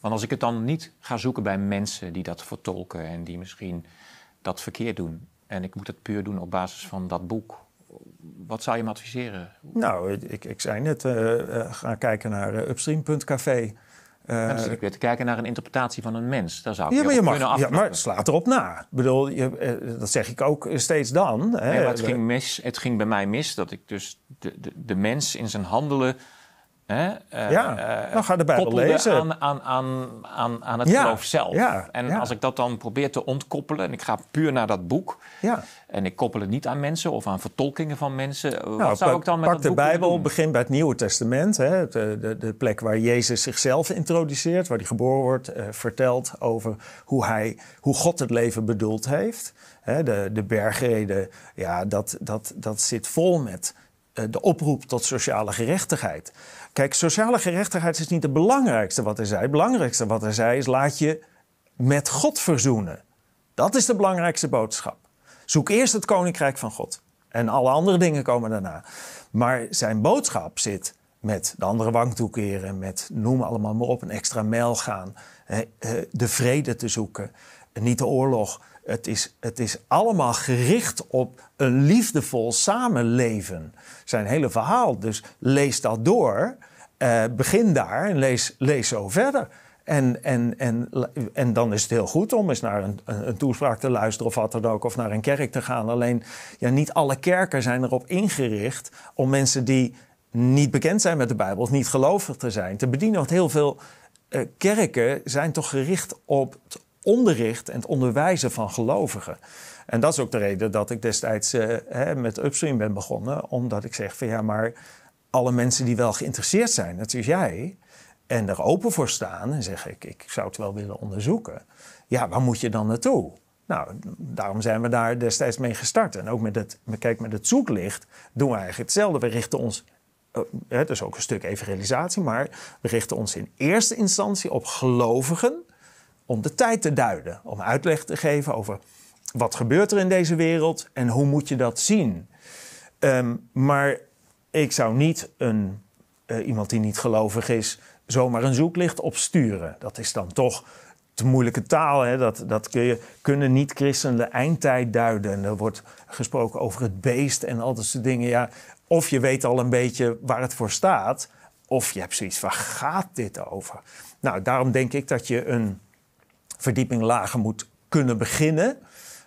Want als ik het dan niet ga zoeken bij mensen die dat vertolken en die misschien dat verkeerd doen, en ik moet het puur doen op basis van dat boek, wat zou je me adviseren? Nou, ik, ik zei net, uh, ga kijken naar uh, upstream.café. Uh, dus ik weer te kijken naar een interpretatie van een mens. Daar zou ik ja, maar je mag, ja, maar slaat erop na. Ik bedoel, je, dat zeg ik ook steeds dan. Hè. Nee, het, ging mis, het ging bij mij mis dat ik dus de, de, de mens in zijn handelen Hè, uh, ja, uh, dan ga de Bijbel lezen. Aan, aan, aan, aan, aan het geloof zelf. Ja, en als ik dat dan probeer te ontkoppelen en ik ga puur naar dat boek. Ja. En ik koppel het niet aan mensen of aan vertolkingen van mensen. Nou, wat zou ik dan met pak de Bijbel, begin bij het Nieuwe Testament. Hè, de, de, de, plek waar Jezus zichzelf introduceert, waar hij geboren wordt, uh, vertelt over hoe, hij, hoe God het leven bedoeld heeft. Hè, de, de bergreden, ja, dat, dat, dat zit vol met de oproep tot sociale gerechtigheid. Kijk, sociale gerechtigheid is niet het belangrijkste wat hij zei. Het belangrijkste wat hij zei is: laat je met God verzoenen. Dat is de belangrijkste boodschap. Zoek eerst het koninkrijk van God. En alle andere dingen komen daarna. Maar zijn boodschap zit met de andere wang toekeren, met noem allemaal maar op, een extra mijl gaan, de vrede te zoeken, niet de oorlog. Het is, het is allemaal gericht op een liefdevol samenleven. Zijn hele verhaal. Dus lees dat door. Uh, begin daar en lees, lees zo verder. En, en, en, en dan is het heel goed om eens naar een, een, toespraak te luisteren of wat dan ook, of naar een kerk te gaan. Alleen, ja, niet alle kerken zijn erop ingericht om mensen die niet bekend zijn met de Bijbel, of niet gelovig te zijn, te bedienen. Want heel veel uh, kerken zijn toch gericht op het onderricht en het onderwijzen van gelovigen. En dat is ook de reden dat ik destijds uh, hè, met Upstream ben begonnen. Omdat ik zeg van ja, maar alle mensen die wel geïnteresseerd zijn, dat jij, en er open voor staan en zeggen ik, ik zou het wel willen onderzoeken. Ja, waar moet je dan naartoe? Nou, daarom zijn we daar destijds mee gestart. En ook met het, kijk, met het zoeklicht doen we eigenlijk hetzelfde. We richten ons, het is ook een stuk evangelisatie, maar we richten ons in eerste instantie op gelovigen om de tijd te duiden. Om uitleg te geven over wat gebeurt er in deze wereld en hoe moet je dat zien. Um, maar ik zou niet een, uh, iemand die niet gelovig is zomaar een zoeklicht opsturen. Dat is dan toch te moeilijke taal. Hè? Dat, dat kun je, kunnen niet-christenen de eindtijd duiden. En er wordt gesproken over het beest en al dat soort dingen. Ja, of je weet al een beetje waar het voor staat, of je hebt zoiets waar gaat dit over? Nou, daarom denk ik dat je een verdieping lager moet kunnen beginnen.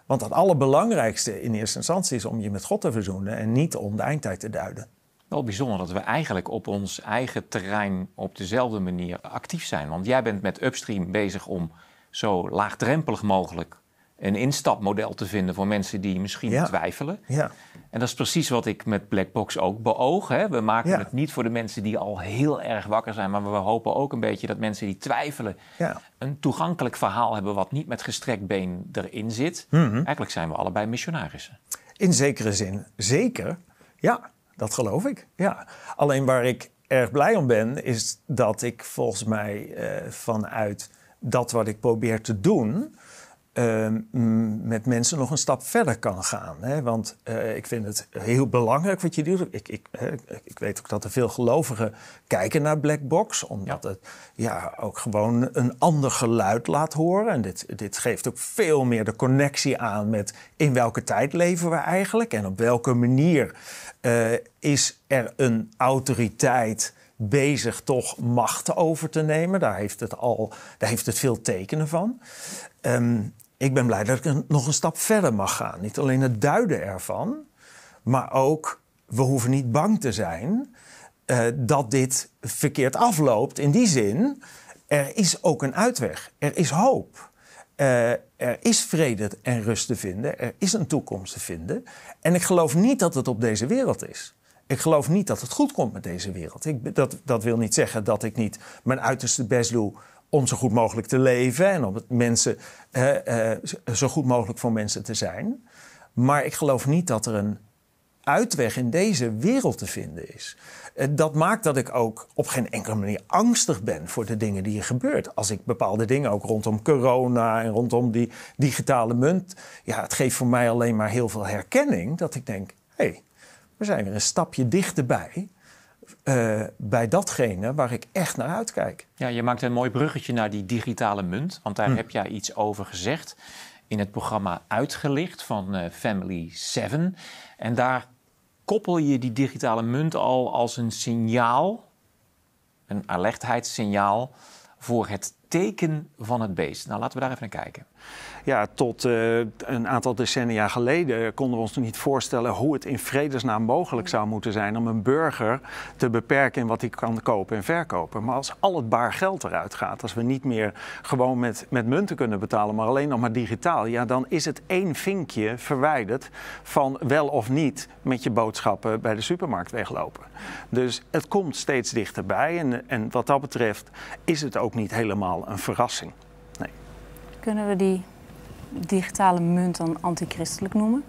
Want het allerbelangrijkste in eerste instantie is om je met God te verzoenen en niet om de eindtijd te duiden. Wel bijzonder dat we eigenlijk op ons eigen terrein op dezelfde manier actief zijn. Want jij bent met Upstream bezig om zo laagdrempelig mogelijk een instapmodel te vinden voor mensen die misschien twijfelen. Ja. En dat is precies wat ik met Blackbox ook beoog. Hè. We maken het niet voor de mensen die al heel erg wakker zijn, maar we hopen ook een beetje dat mensen die twijfelen een toegankelijk verhaal hebben wat niet met gestrekt been erin zit. Mhm. Eigenlijk zijn we allebei missionarissen. In zekere zin, zeker. Ja, dat geloof ik. Ja. Alleen waar ik erg blij om ben, is dat ik volgens mij uh, vanuit dat wat ik probeer te doen, Ehm, met mensen nog een stap verder kan gaan. Hè? Want uh, ik vind het heel belangrijk wat je doet. Ik, ik, ik weet ook dat er veel gelovigen kijken naar Black Box, omdat het ja, ook gewoon een ander geluid laat horen. En dit, dit geeft ook veel meer de connectie aan met in welke tijd leven we eigenlijk en op welke manier uh, is er een autoriteit bezig toch macht over te nemen. Daar heeft het al daar heeft het veel tekenen van. Um, ik ben blij dat ik nog een stap verder mag gaan. Niet alleen het duiden ervan, maar ook we hoeven niet bang te zijn uh, dat dit verkeerd afloopt. In die zin, er is ook een uitweg. Er is hoop. Uh, er is vrede en rust te vinden. Er is een toekomst te vinden. En ik geloof niet dat het op deze wereld is. Ik geloof niet dat het goed komt met deze wereld. Ik, dat, dat wil niet zeggen dat ik niet mijn uiterste best doe om zo goed mogelijk te leven en om het mensen, uh, zo goed mogelijk voor mensen te zijn. Maar ik geloof niet dat er een uitweg in deze wereld te vinden is. Uh, dat maakt dat ik ook op geen enkele manier angstig ben voor de dingen die er gebeuren. Als ik bepaalde dingen ook rondom corona en rondom die digitale munt. Ja, het geeft voor mij alleen maar heel veel herkenning. Dat ik denk: hé, hey, we zijn weer een stapje dichterbij uh, bij datgene waar ik echt naar uitkijk. Ja, je maakt een mooi bruggetje naar die digitale munt, want daar hm. heb jij iets over gezegd in het programma Uitgelicht van uh, Family 7. En daar koppel je die digitale munt al als een signaal, een alertheidssignaal voor het teken van het beest. Nou, laten we daar even naar kijken ja, tot uh, een aantal decennia geleden konden we ons nog niet voorstellen hoe het in vredesnaam mogelijk zou moeten zijn om een burger te beperken in wat hij kan kopen en verkopen. Maar als al het baar geld eruit gaat, als we niet meer gewoon met, met munten kunnen betalen, maar alleen nog maar digitaal, ja, dan is het één vinkje verwijderd van wel of niet met je boodschappen bij de supermarkt weglopen. Dus het komt steeds dichterbij en, en wat dat betreft is het ook niet helemaal een verrassing. Nee. Kunnen we die digitale munt dan antichristelijk noemen?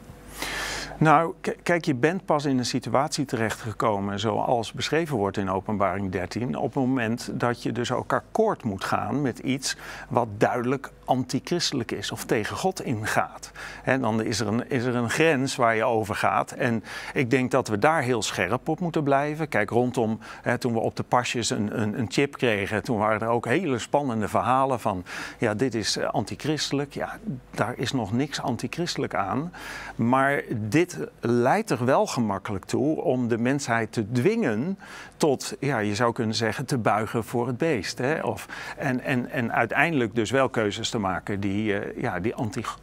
Nou, kijk, je bent pas in een situatie terechtgekomen zoals beschreven wordt in Openbaring 13, op het moment dat je dus ook akkoord moet gaan met iets wat duidelijk antichristelijk is of tegen God ingaat. En dan is er, een, is er een grens waar je over gaat. En ik denk dat we daar heel scherp op moeten blijven. Kijk, rondom toen we op de pasjes een, een, een, chip kregen, toen waren er ook hele spannende verhalen van, ja, dit is eh, antichristelijk. Ja, daar is nog niks antichristelijk aan. Maar dit leidt er wel gemakkelijk toe om de mensheid te dwingen tot, ja, je zou kunnen zeggen, te buigen voor het beest. Of, en, en, en uiteindelijk dus wel keuzes te maken die, uh, ja, die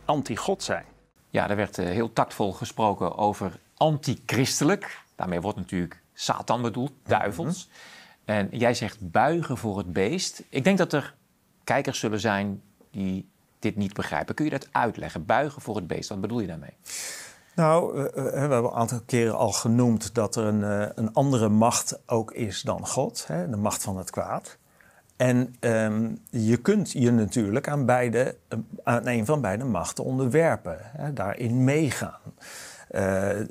anti-God zijn. Ja, er werd uh, heel tactvol gesproken over antichristelijk. Daarmee wordt natuurlijk Satan bedoeld, duivels. Mhm. En jij zegt buigen voor het beest. Ik denk dat er kijkers zullen zijn die dit niet begrijpen. Kun je dat uitleggen? Buigen voor het beest, wat bedoel je daarmee? Nou, we hebben een aantal keren al genoemd dat er een, eh, een andere macht ook is dan God, hè, de macht van het kwaad. En um, je kunt je natuurlijk aan, beide, aan een van beide machten onderwerpen, hè, daarin meegaan. Uh,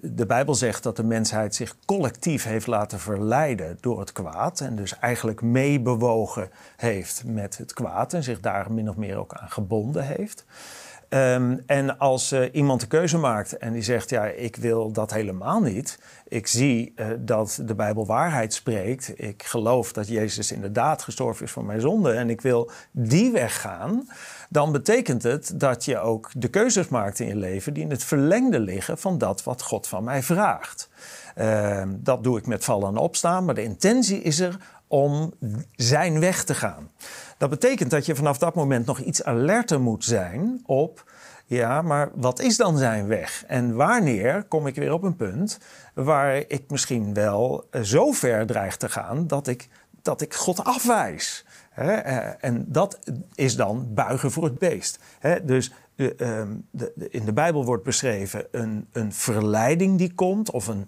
de Bijbel zegt dat de mensheid zich collectief heeft laten verleiden door het kwaad. En dus eigenlijk meebewogen heeft met het kwaad en zich daar min of meer ook aan gebonden heeft. Um, en als uh, iemand de keuze maakt en die zegt: Ja, ik wil dat helemaal niet. Ik zie uh, dat de Bijbel waarheid spreekt. Ik geloof dat Jezus inderdaad gestorven is voor mijn zonde. En ik wil die weg gaan. Dan betekent het dat je ook de keuzes maakt in je leven die in het verlengde liggen van dat wat God van mij vraagt. Uh, dat doe ik met vallen en opstaan, maar de intentie is er om zijn weg te gaan. Dat betekent dat je vanaf dat moment nog iets alerter moet zijn op. Ja, maar wat is dan zijn weg? En wanneer kom ik weer op een punt waar ik misschien wel zo ver dreig te gaan dat ik, dat ik God afwijs? Eh, en dat is dan buigen voor het beest. Dus ehm, in de Bijbel wordt beschreven een, een verleiding die komt, of een,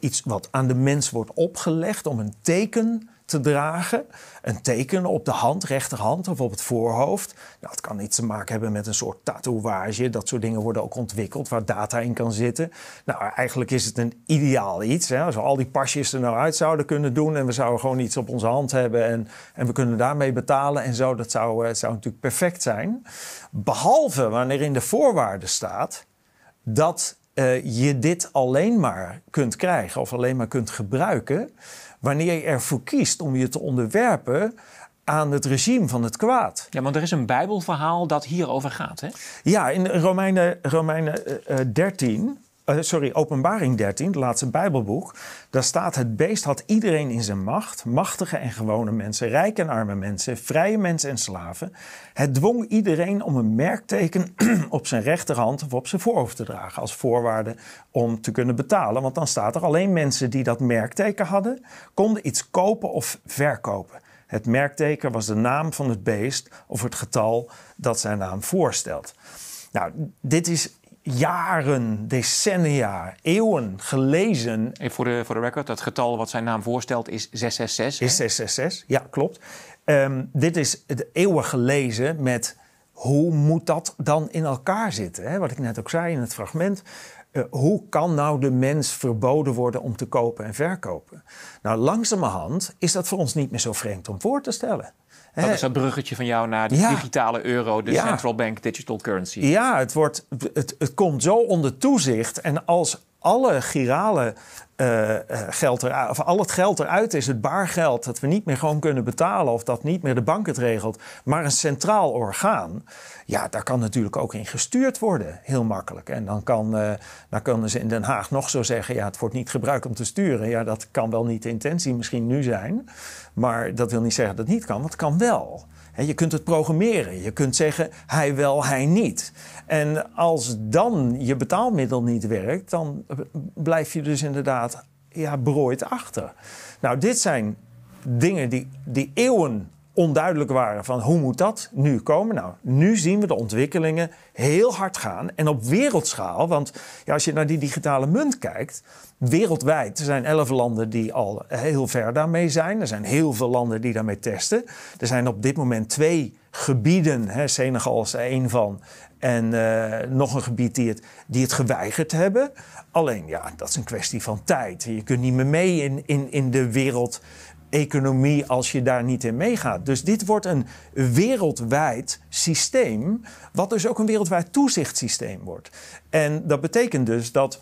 iets wat aan de mens wordt opgelegd om een teken te dragen. Een teken op de hand, rechterhand of op het voorhoofd. Nou, dat kan iets te maken hebben met een soort tatoeage. Dat soort dingen worden ook ontwikkeld waar data in kan zitten. Nou, eigenlijk is het een ideaal iets. Hè? Als we al die pasjes er nou uit zouden kunnen doen en we zouden gewoon iets op onze hand hebben en, en we kunnen daarmee betalen en zo, dat zou, uh, zou natuurlijk perfect zijn. Behalve wanneer in de voorwaarden staat dat uh, je dit alleen maar kunt krijgen of alleen maar kunt gebruiken wanneer je ervoor kiest om je te onderwerpen aan het regime van het kwaad. Ja, want er is een Bijbelverhaal dat hierover gaat, hè? Ja, in Romeinen, Romeinen uh, 13 uh, sorry, Openbaring 13, het laatste Bijbelboek. Daar staat: Het beest had iedereen in zijn macht, machtige en gewone mensen, rijke en arme mensen, vrije mensen en slaven. Het dwong iedereen om een merkteken [CLEARS THROAT] op zijn rechterhand of op zijn voorhoofd te dragen als voorwaarde om te kunnen betalen. Want dan staat er alleen mensen die dat merkteken hadden, konden iets kopen of verkopen. Het merkteken was de naam van het beest of het getal dat zijn naam voorstelt. Nou, dit is jaren, decennia, eeuwen gelezen. En voor de, voor de record, dat getal wat zijn naam voorstelt is 666. Is 666, ja, klopt. Um, dit is het eeuwen gelezen met hoe moet dat dan in elkaar zitten? Hè? Wat ik net ook zei in het fragment. Uh, hoe kan nou de mens verboden worden om te kopen en verkopen? Nou, langzamerhand is dat voor ons niet meer zo vreemd om voor te stellen. Dat is dat bruggetje van jou naar de digitale euro, de central bank digital currency. Ja, het, wordt, het, het komt zo onder toezicht. En als alle girale uh, geld eruit, of al het geld eruit is, het baargeld, dat we niet meer gewoon kunnen betalen of dat niet meer de bank het regelt, maar een centraal orgaan, ja, daar kan natuurlijk ook in gestuurd worden, heel makkelijk. En dan, kan, uh, dan kunnen ze in Den Haag nog zo zeggen, ja, het wordt niet gebruikt om te sturen. Ja, dat kan wel niet de intentie misschien nu zijn, maar dat wil niet zeggen dat het niet kan, want het kan wel. Je kunt het programmeren. Je kunt zeggen hij wel, hij niet. En als dan je betaalmiddel niet werkt, dan blijf je dus inderdaad ja, berooid achter. Nou, dit zijn dingen die, die eeuwen onduidelijk waren van hoe moet dat nu komen. Nou, nu zien we de ontwikkelingen heel hard gaan en op wereldschaal. Want ja, als je naar die digitale munt kijkt, wereldwijd er zijn elf landen die al heel ver daarmee zijn. Er zijn heel veel landen die daarmee testen. Er zijn op dit moment twee gebieden, hè, Senegal is één van, en uh, nog een gebied die het, die het geweigerd hebben. Alleen ja, dat is een kwestie van tijd. Je kunt niet meer mee in, in, in de wereld economie als je daar niet in meegaat. Dus dit wordt een wereldwijd systeem, wat dus ook een wereldwijd toezichtssysteem wordt. En dat betekent dus dat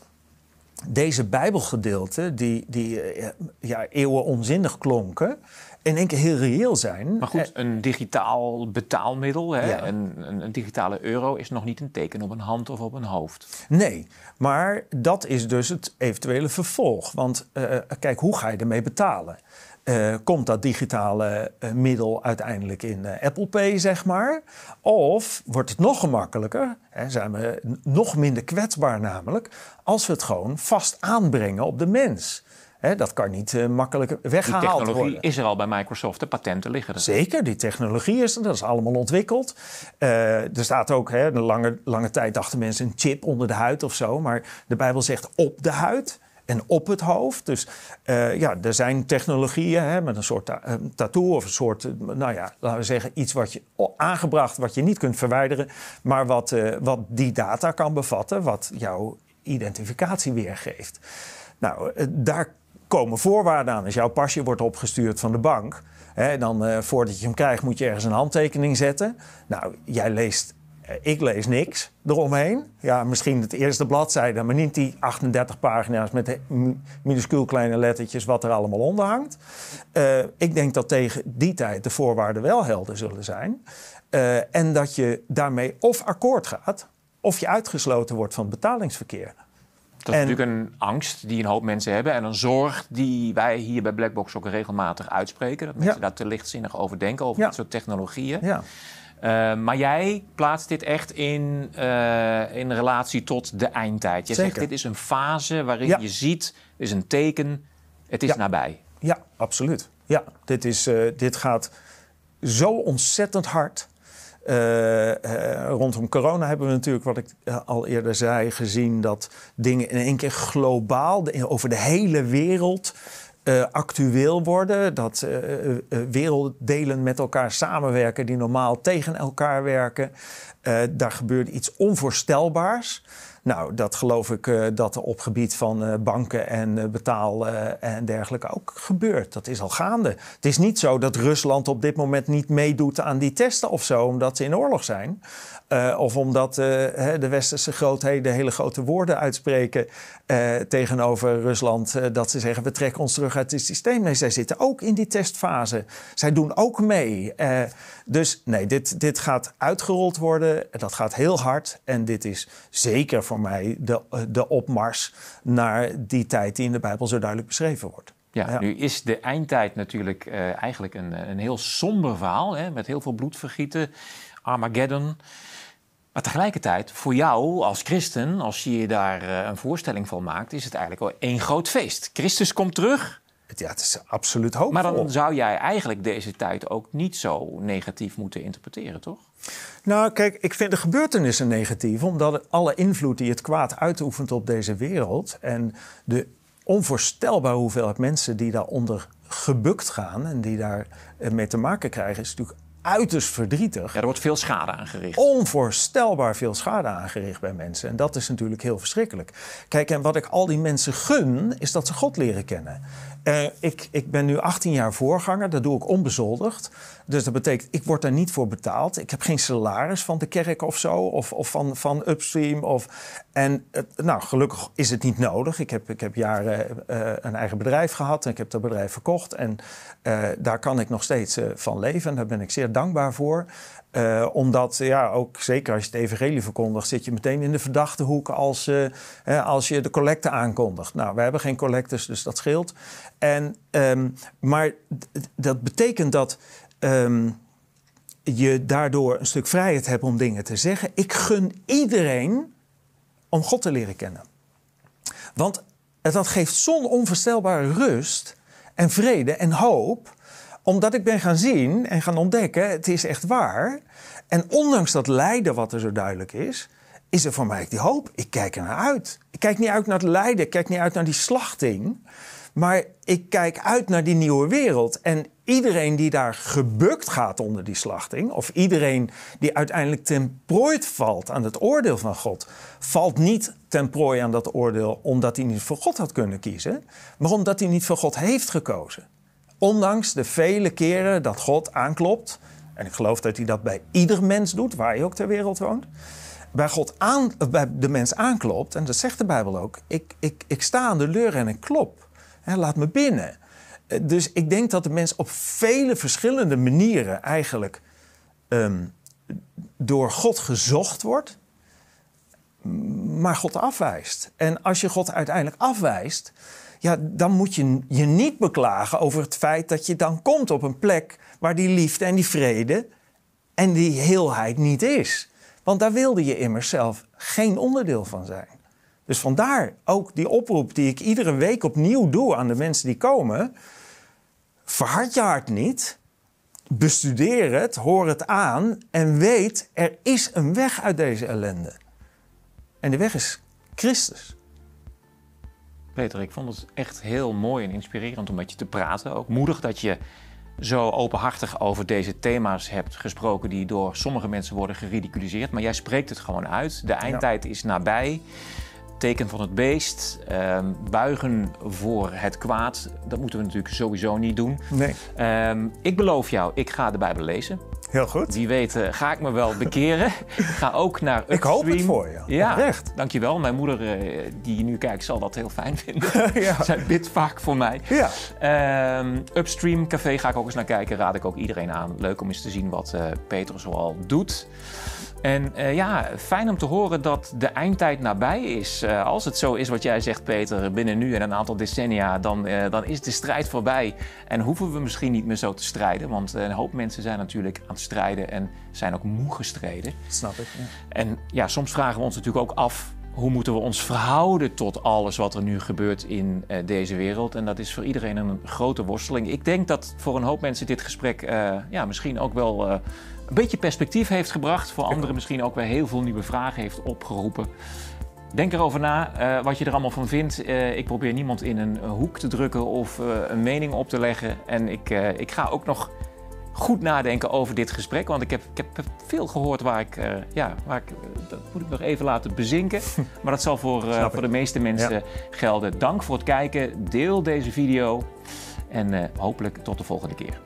deze Bijbelgedeelten, die, die eh, ja, eeuwen onzinnig klonken, in één keer heel reëel zijn. Maar goed, een digitaal betaalmiddel, hè, een, een, digitale euro, is nog niet een teken op een hand of op een hoofd. Nee, maar dat is dus het eventuele vervolg. Want uh, kijk, hoe ga je ermee betalen? Uh, komt dat digitale uh, middel uiteindelijk in uh, Apple Pay, zeg maar? Of wordt het nog gemakkelijker, hè, zijn we nog minder kwetsbaar namelijk, als we het gewoon vast aanbrengen op de mens? Hè, dat kan niet makkelijk weggehaald worden. Die technologie is er al bij Microsoft, de patenten liggen er. Zeker, die technologie is er, dat is allemaal ontwikkeld. er staat ook, hè, een lange, lange tijd dachten mensen een chip onder de huid of zo, maar de Bijbel zegt op de huid en op het hoofd. Dus uh, ja, er zijn technologieën hè, met een soort ta tattoo of een soort, uh, nou ja, laten we zeggen, iets wat je aangebracht wat je niet kunt verwijderen, maar wat, wat die data kan bevatten, wat jouw identificatie weergeeft. Nou, daar komen voorwaarden aan. Als jouw pasje wordt opgestuurd van de bank, hè, dan voordat je hem krijgt moet je ergens een handtekening zetten. Nou, jij leest eh, ik lees niks eromheen. Ja, misschien het eerste bladzijde, maar niet die 38 pagina's met minuscuul kleine lettertjes wat er allemaal onder hangt. Uh, ik denk dat tegen die tijd de voorwaarden wel helder zullen zijn. Uh, en dat je daarmee of akkoord gaat, of je uitgesloten wordt van het betalingsverkeer. Dat is natuurlijk een angst die een hoop mensen hebben. En een zorg die wij hier bij Blackbox ook regelmatig uitspreken. Dat mensen ja. daar te lichtzinnig over denken, over ja. dit soort technologieën. Ja. Uh, maar jij plaatst dit echt in, uh, in relatie tot de eindtijd. Je Zeker. zegt, dit is een fase waarin ja. je ziet, is een teken, het is ja. nabij. Ja, absoluut. Ja, dit, is, uh, dit gaat zo ontzettend hard. rondom corona hebben we natuurlijk, wat ik al eerder zei, gezien dat dingen in één keer globaal, over de hele wereld uh, actueel worden. Dat uh, werelddelen met elkaar samenwerken die normaal tegen elkaar werken. daar gebeurt iets onvoorstelbaars. Nou, dat geloof ik uh, dat op gebied van uh, banken en uh, betaal en dergelijke ook gebeurt. Dat is al gaande. Het is niet zo dat Rusland op dit moment niet meedoet aan die testen of zo, omdat ze in oorlog zijn. of omdat de westerse grootheden hele grote woorden uitspreken tegenover Rusland. dat ze zeggen, we trekken ons terug uit het systeem. Nee, zij zitten ook in die testfase. Zij doen ook mee. dus nee, dit, dit gaat uitgerold worden. Dat gaat heel hard. En dit is zeker voor voor mij de, de opmars naar die tijd die in de Bijbel zo duidelijk beschreven wordt. Ja, nu is de eindtijd natuurlijk uh, eigenlijk een, een heel somber verhaal, hè, met heel veel bloedvergieten, Armageddon. Maar tegelijkertijd, voor jou als christen, als je je daar uh, een voorstelling van maakt, is het eigenlijk wel één groot feest. Christus komt terug. Ja, het is absoluut hoopvol. Maar dan zou jij eigenlijk deze tijd ook niet zo negatief moeten interpreteren, toch? Nou, kijk, ik vind de gebeurtenissen negatief, omdat alle invloed die het kwaad uitoefent op deze wereld en de onvoorstelbare hoeveelheid mensen die daaronder gebukt gaan en die daar mee te maken krijgen, is natuurlijk uiterst verdrietig. Ja, er wordt veel schade aangericht. Onvoorstelbaar veel schade aangericht bij mensen. En dat is natuurlijk heel verschrikkelijk. Kijk, en wat ik al die mensen gun, is dat ze God leren kennen. Uh, ik, ik ben nu 18 jaar voorganger, dat doe ik onbezoldigd. Dus dat betekent, ik word daar niet voor betaald. Ik heb geen salaris van de kerk of zo, of, of van, van Upstream. Of, en nou, gelukkig is het niet nodig. Ik heb, ik heb jaren uh, een eigen bedrijf gehad en ik heb dat bedrijf verkocht. En uh, daar kan ik nog steeds van leven en daar ben ik zeer dankbaar voor. Omdat, ja, ook zeker als je het evangelie verkondigt, zit je meteen in de verdachte hoek als, als je de collecte aankondigt. Nou, we hebben geen collectors, dus dat scheelt. En, um, maar dat betekent dat um, je daardoor een stuk vrijheid hebt om dingen te zeggen. Ik gun iedereen om God te leren kennen. Want dat geeft zo'n onvoorstelbare rust en vrede en hoop omdat ik ben gaan zien en gaan ontdekken, het is echt waar. En ondanks dat lijden wat er zo duidelijk is, is er voor mij die hoop. Ik kijk er naar uit. Ik kijk niet uit naar het lijden, ik kijk niet uit naar die slachting. Maar ik kijk uit naar die nieuwe wereld. En iedereen die daar gebukt gaat onder die slachting, of iedereen die uiteindelijk ten prooi valt aan het oordeel van God, valt niet ten prooi aan dat oordeel omdat hij niet voor God had kunnen kiezen, maar omdat hij niet voor God heeft gekozen. Ondanks de vele keren dat God aanklopt, en ik geloof dat hij dat bij ieder mens doet, waar hij ook ter wereld woont, bij, God aan, bij de mens aanklopt, en dat zegt de Bijbel ook, ik, ik, ik sta aan de deur en ik klop. Laat me binnen. Eh, dus ik denk dat de mens op vele verschillende manieren eigenlijk um, door God gezocht wordt, maar God afwijst. En als je God uiteindelijk afwijst, ja, dan moet je je niet beklagen over het feit dat je dan komt op een plek waar die liefde en die vrede en die heelheid niet is. Want daar wilde je immers zelf geen onderdeel van zijn. Dus vandaar ook die oproep die ik iedere week opnieuw doe aan de mensen die komen. Verhard je hart niet. Bestudeer het, hoor het aan en weet er is een weg uit deze ellende. En de weg is Christus. Peter, ik vond het echt heel mooi en inspirerend om met je te praten. Ook moedig dat je zo openhartig over deze thema's hebt gesproken die door sommige mensen worden geridiculiseerd. Maar jij spreekt het gewoon uit. De eindtijd is nabij teken van het beest, ehm, buigen voor het kwaad. Dat moeten we natuurlijk sowieso niet doen. Nee. Um, ik beloof jou, ik ga de Bijbel lezen. Heel goed. Wie weet uh, ga ik me wel [LAUGHS] bekeren. ga ook naar Upstream. Ik hoop het voor je. Ja, Echt. dankjewel. Mijn moeder, uh, die nu kijkt, zal dat heel fijn vinden. [LAUGHS] ja. [LAUGHS] Zij bidt vaak voor mij. Ja. Um, Upstream Café ga ik ook eens naar kijken. Raad ik ook iedereen aan. Leuk om eens te zien wat uh, Peter zoal doet. En uh, ja, fijn om te horen dat de eindtijd nabij is. Uh, als het zo is wat jij zegt, Peter, binnen nu en een aantal decennia, dan, uh, dan is de strijd voorbij. En hoeven we misschien niet meer zo te strijden. Want een hoop mensen zijn natuurlijk aan het strijden en zijn ook moe gestreden. snap ik. Ja. En ja, soms vragen we ons natuurlijk ook af. Hoe moeten we ons verhouden tot alles wat er nu gebeurt in deze wereld? En dat is voor iedereen een grote worsteling. Ik denk dat voor een hoop mensen dit gesprek ja, misschien ook wel een beetje perspectief heeft gebracht. Voor anderen misschien ook weer heel veel nieuwe vragen heeft opgeroepen. Denk erover na uh, wat je er allemaal van vindt. Uh, ik probeer niemand in een hoek te drukken of uh, een mening op te leggen. En ik, ik ga ook nog goed nadenken over dit gesprek. Want ik heb, ik heb veel gehoord waar ik, ja, waar ik, dat moet ik nog even laten bezinken. [LAUGHS] Maar dat zal voor, voor de meeste mensen ja. gelden. Dank voor het kijken. Deel deze video. En hopelijk tot de volgende keer.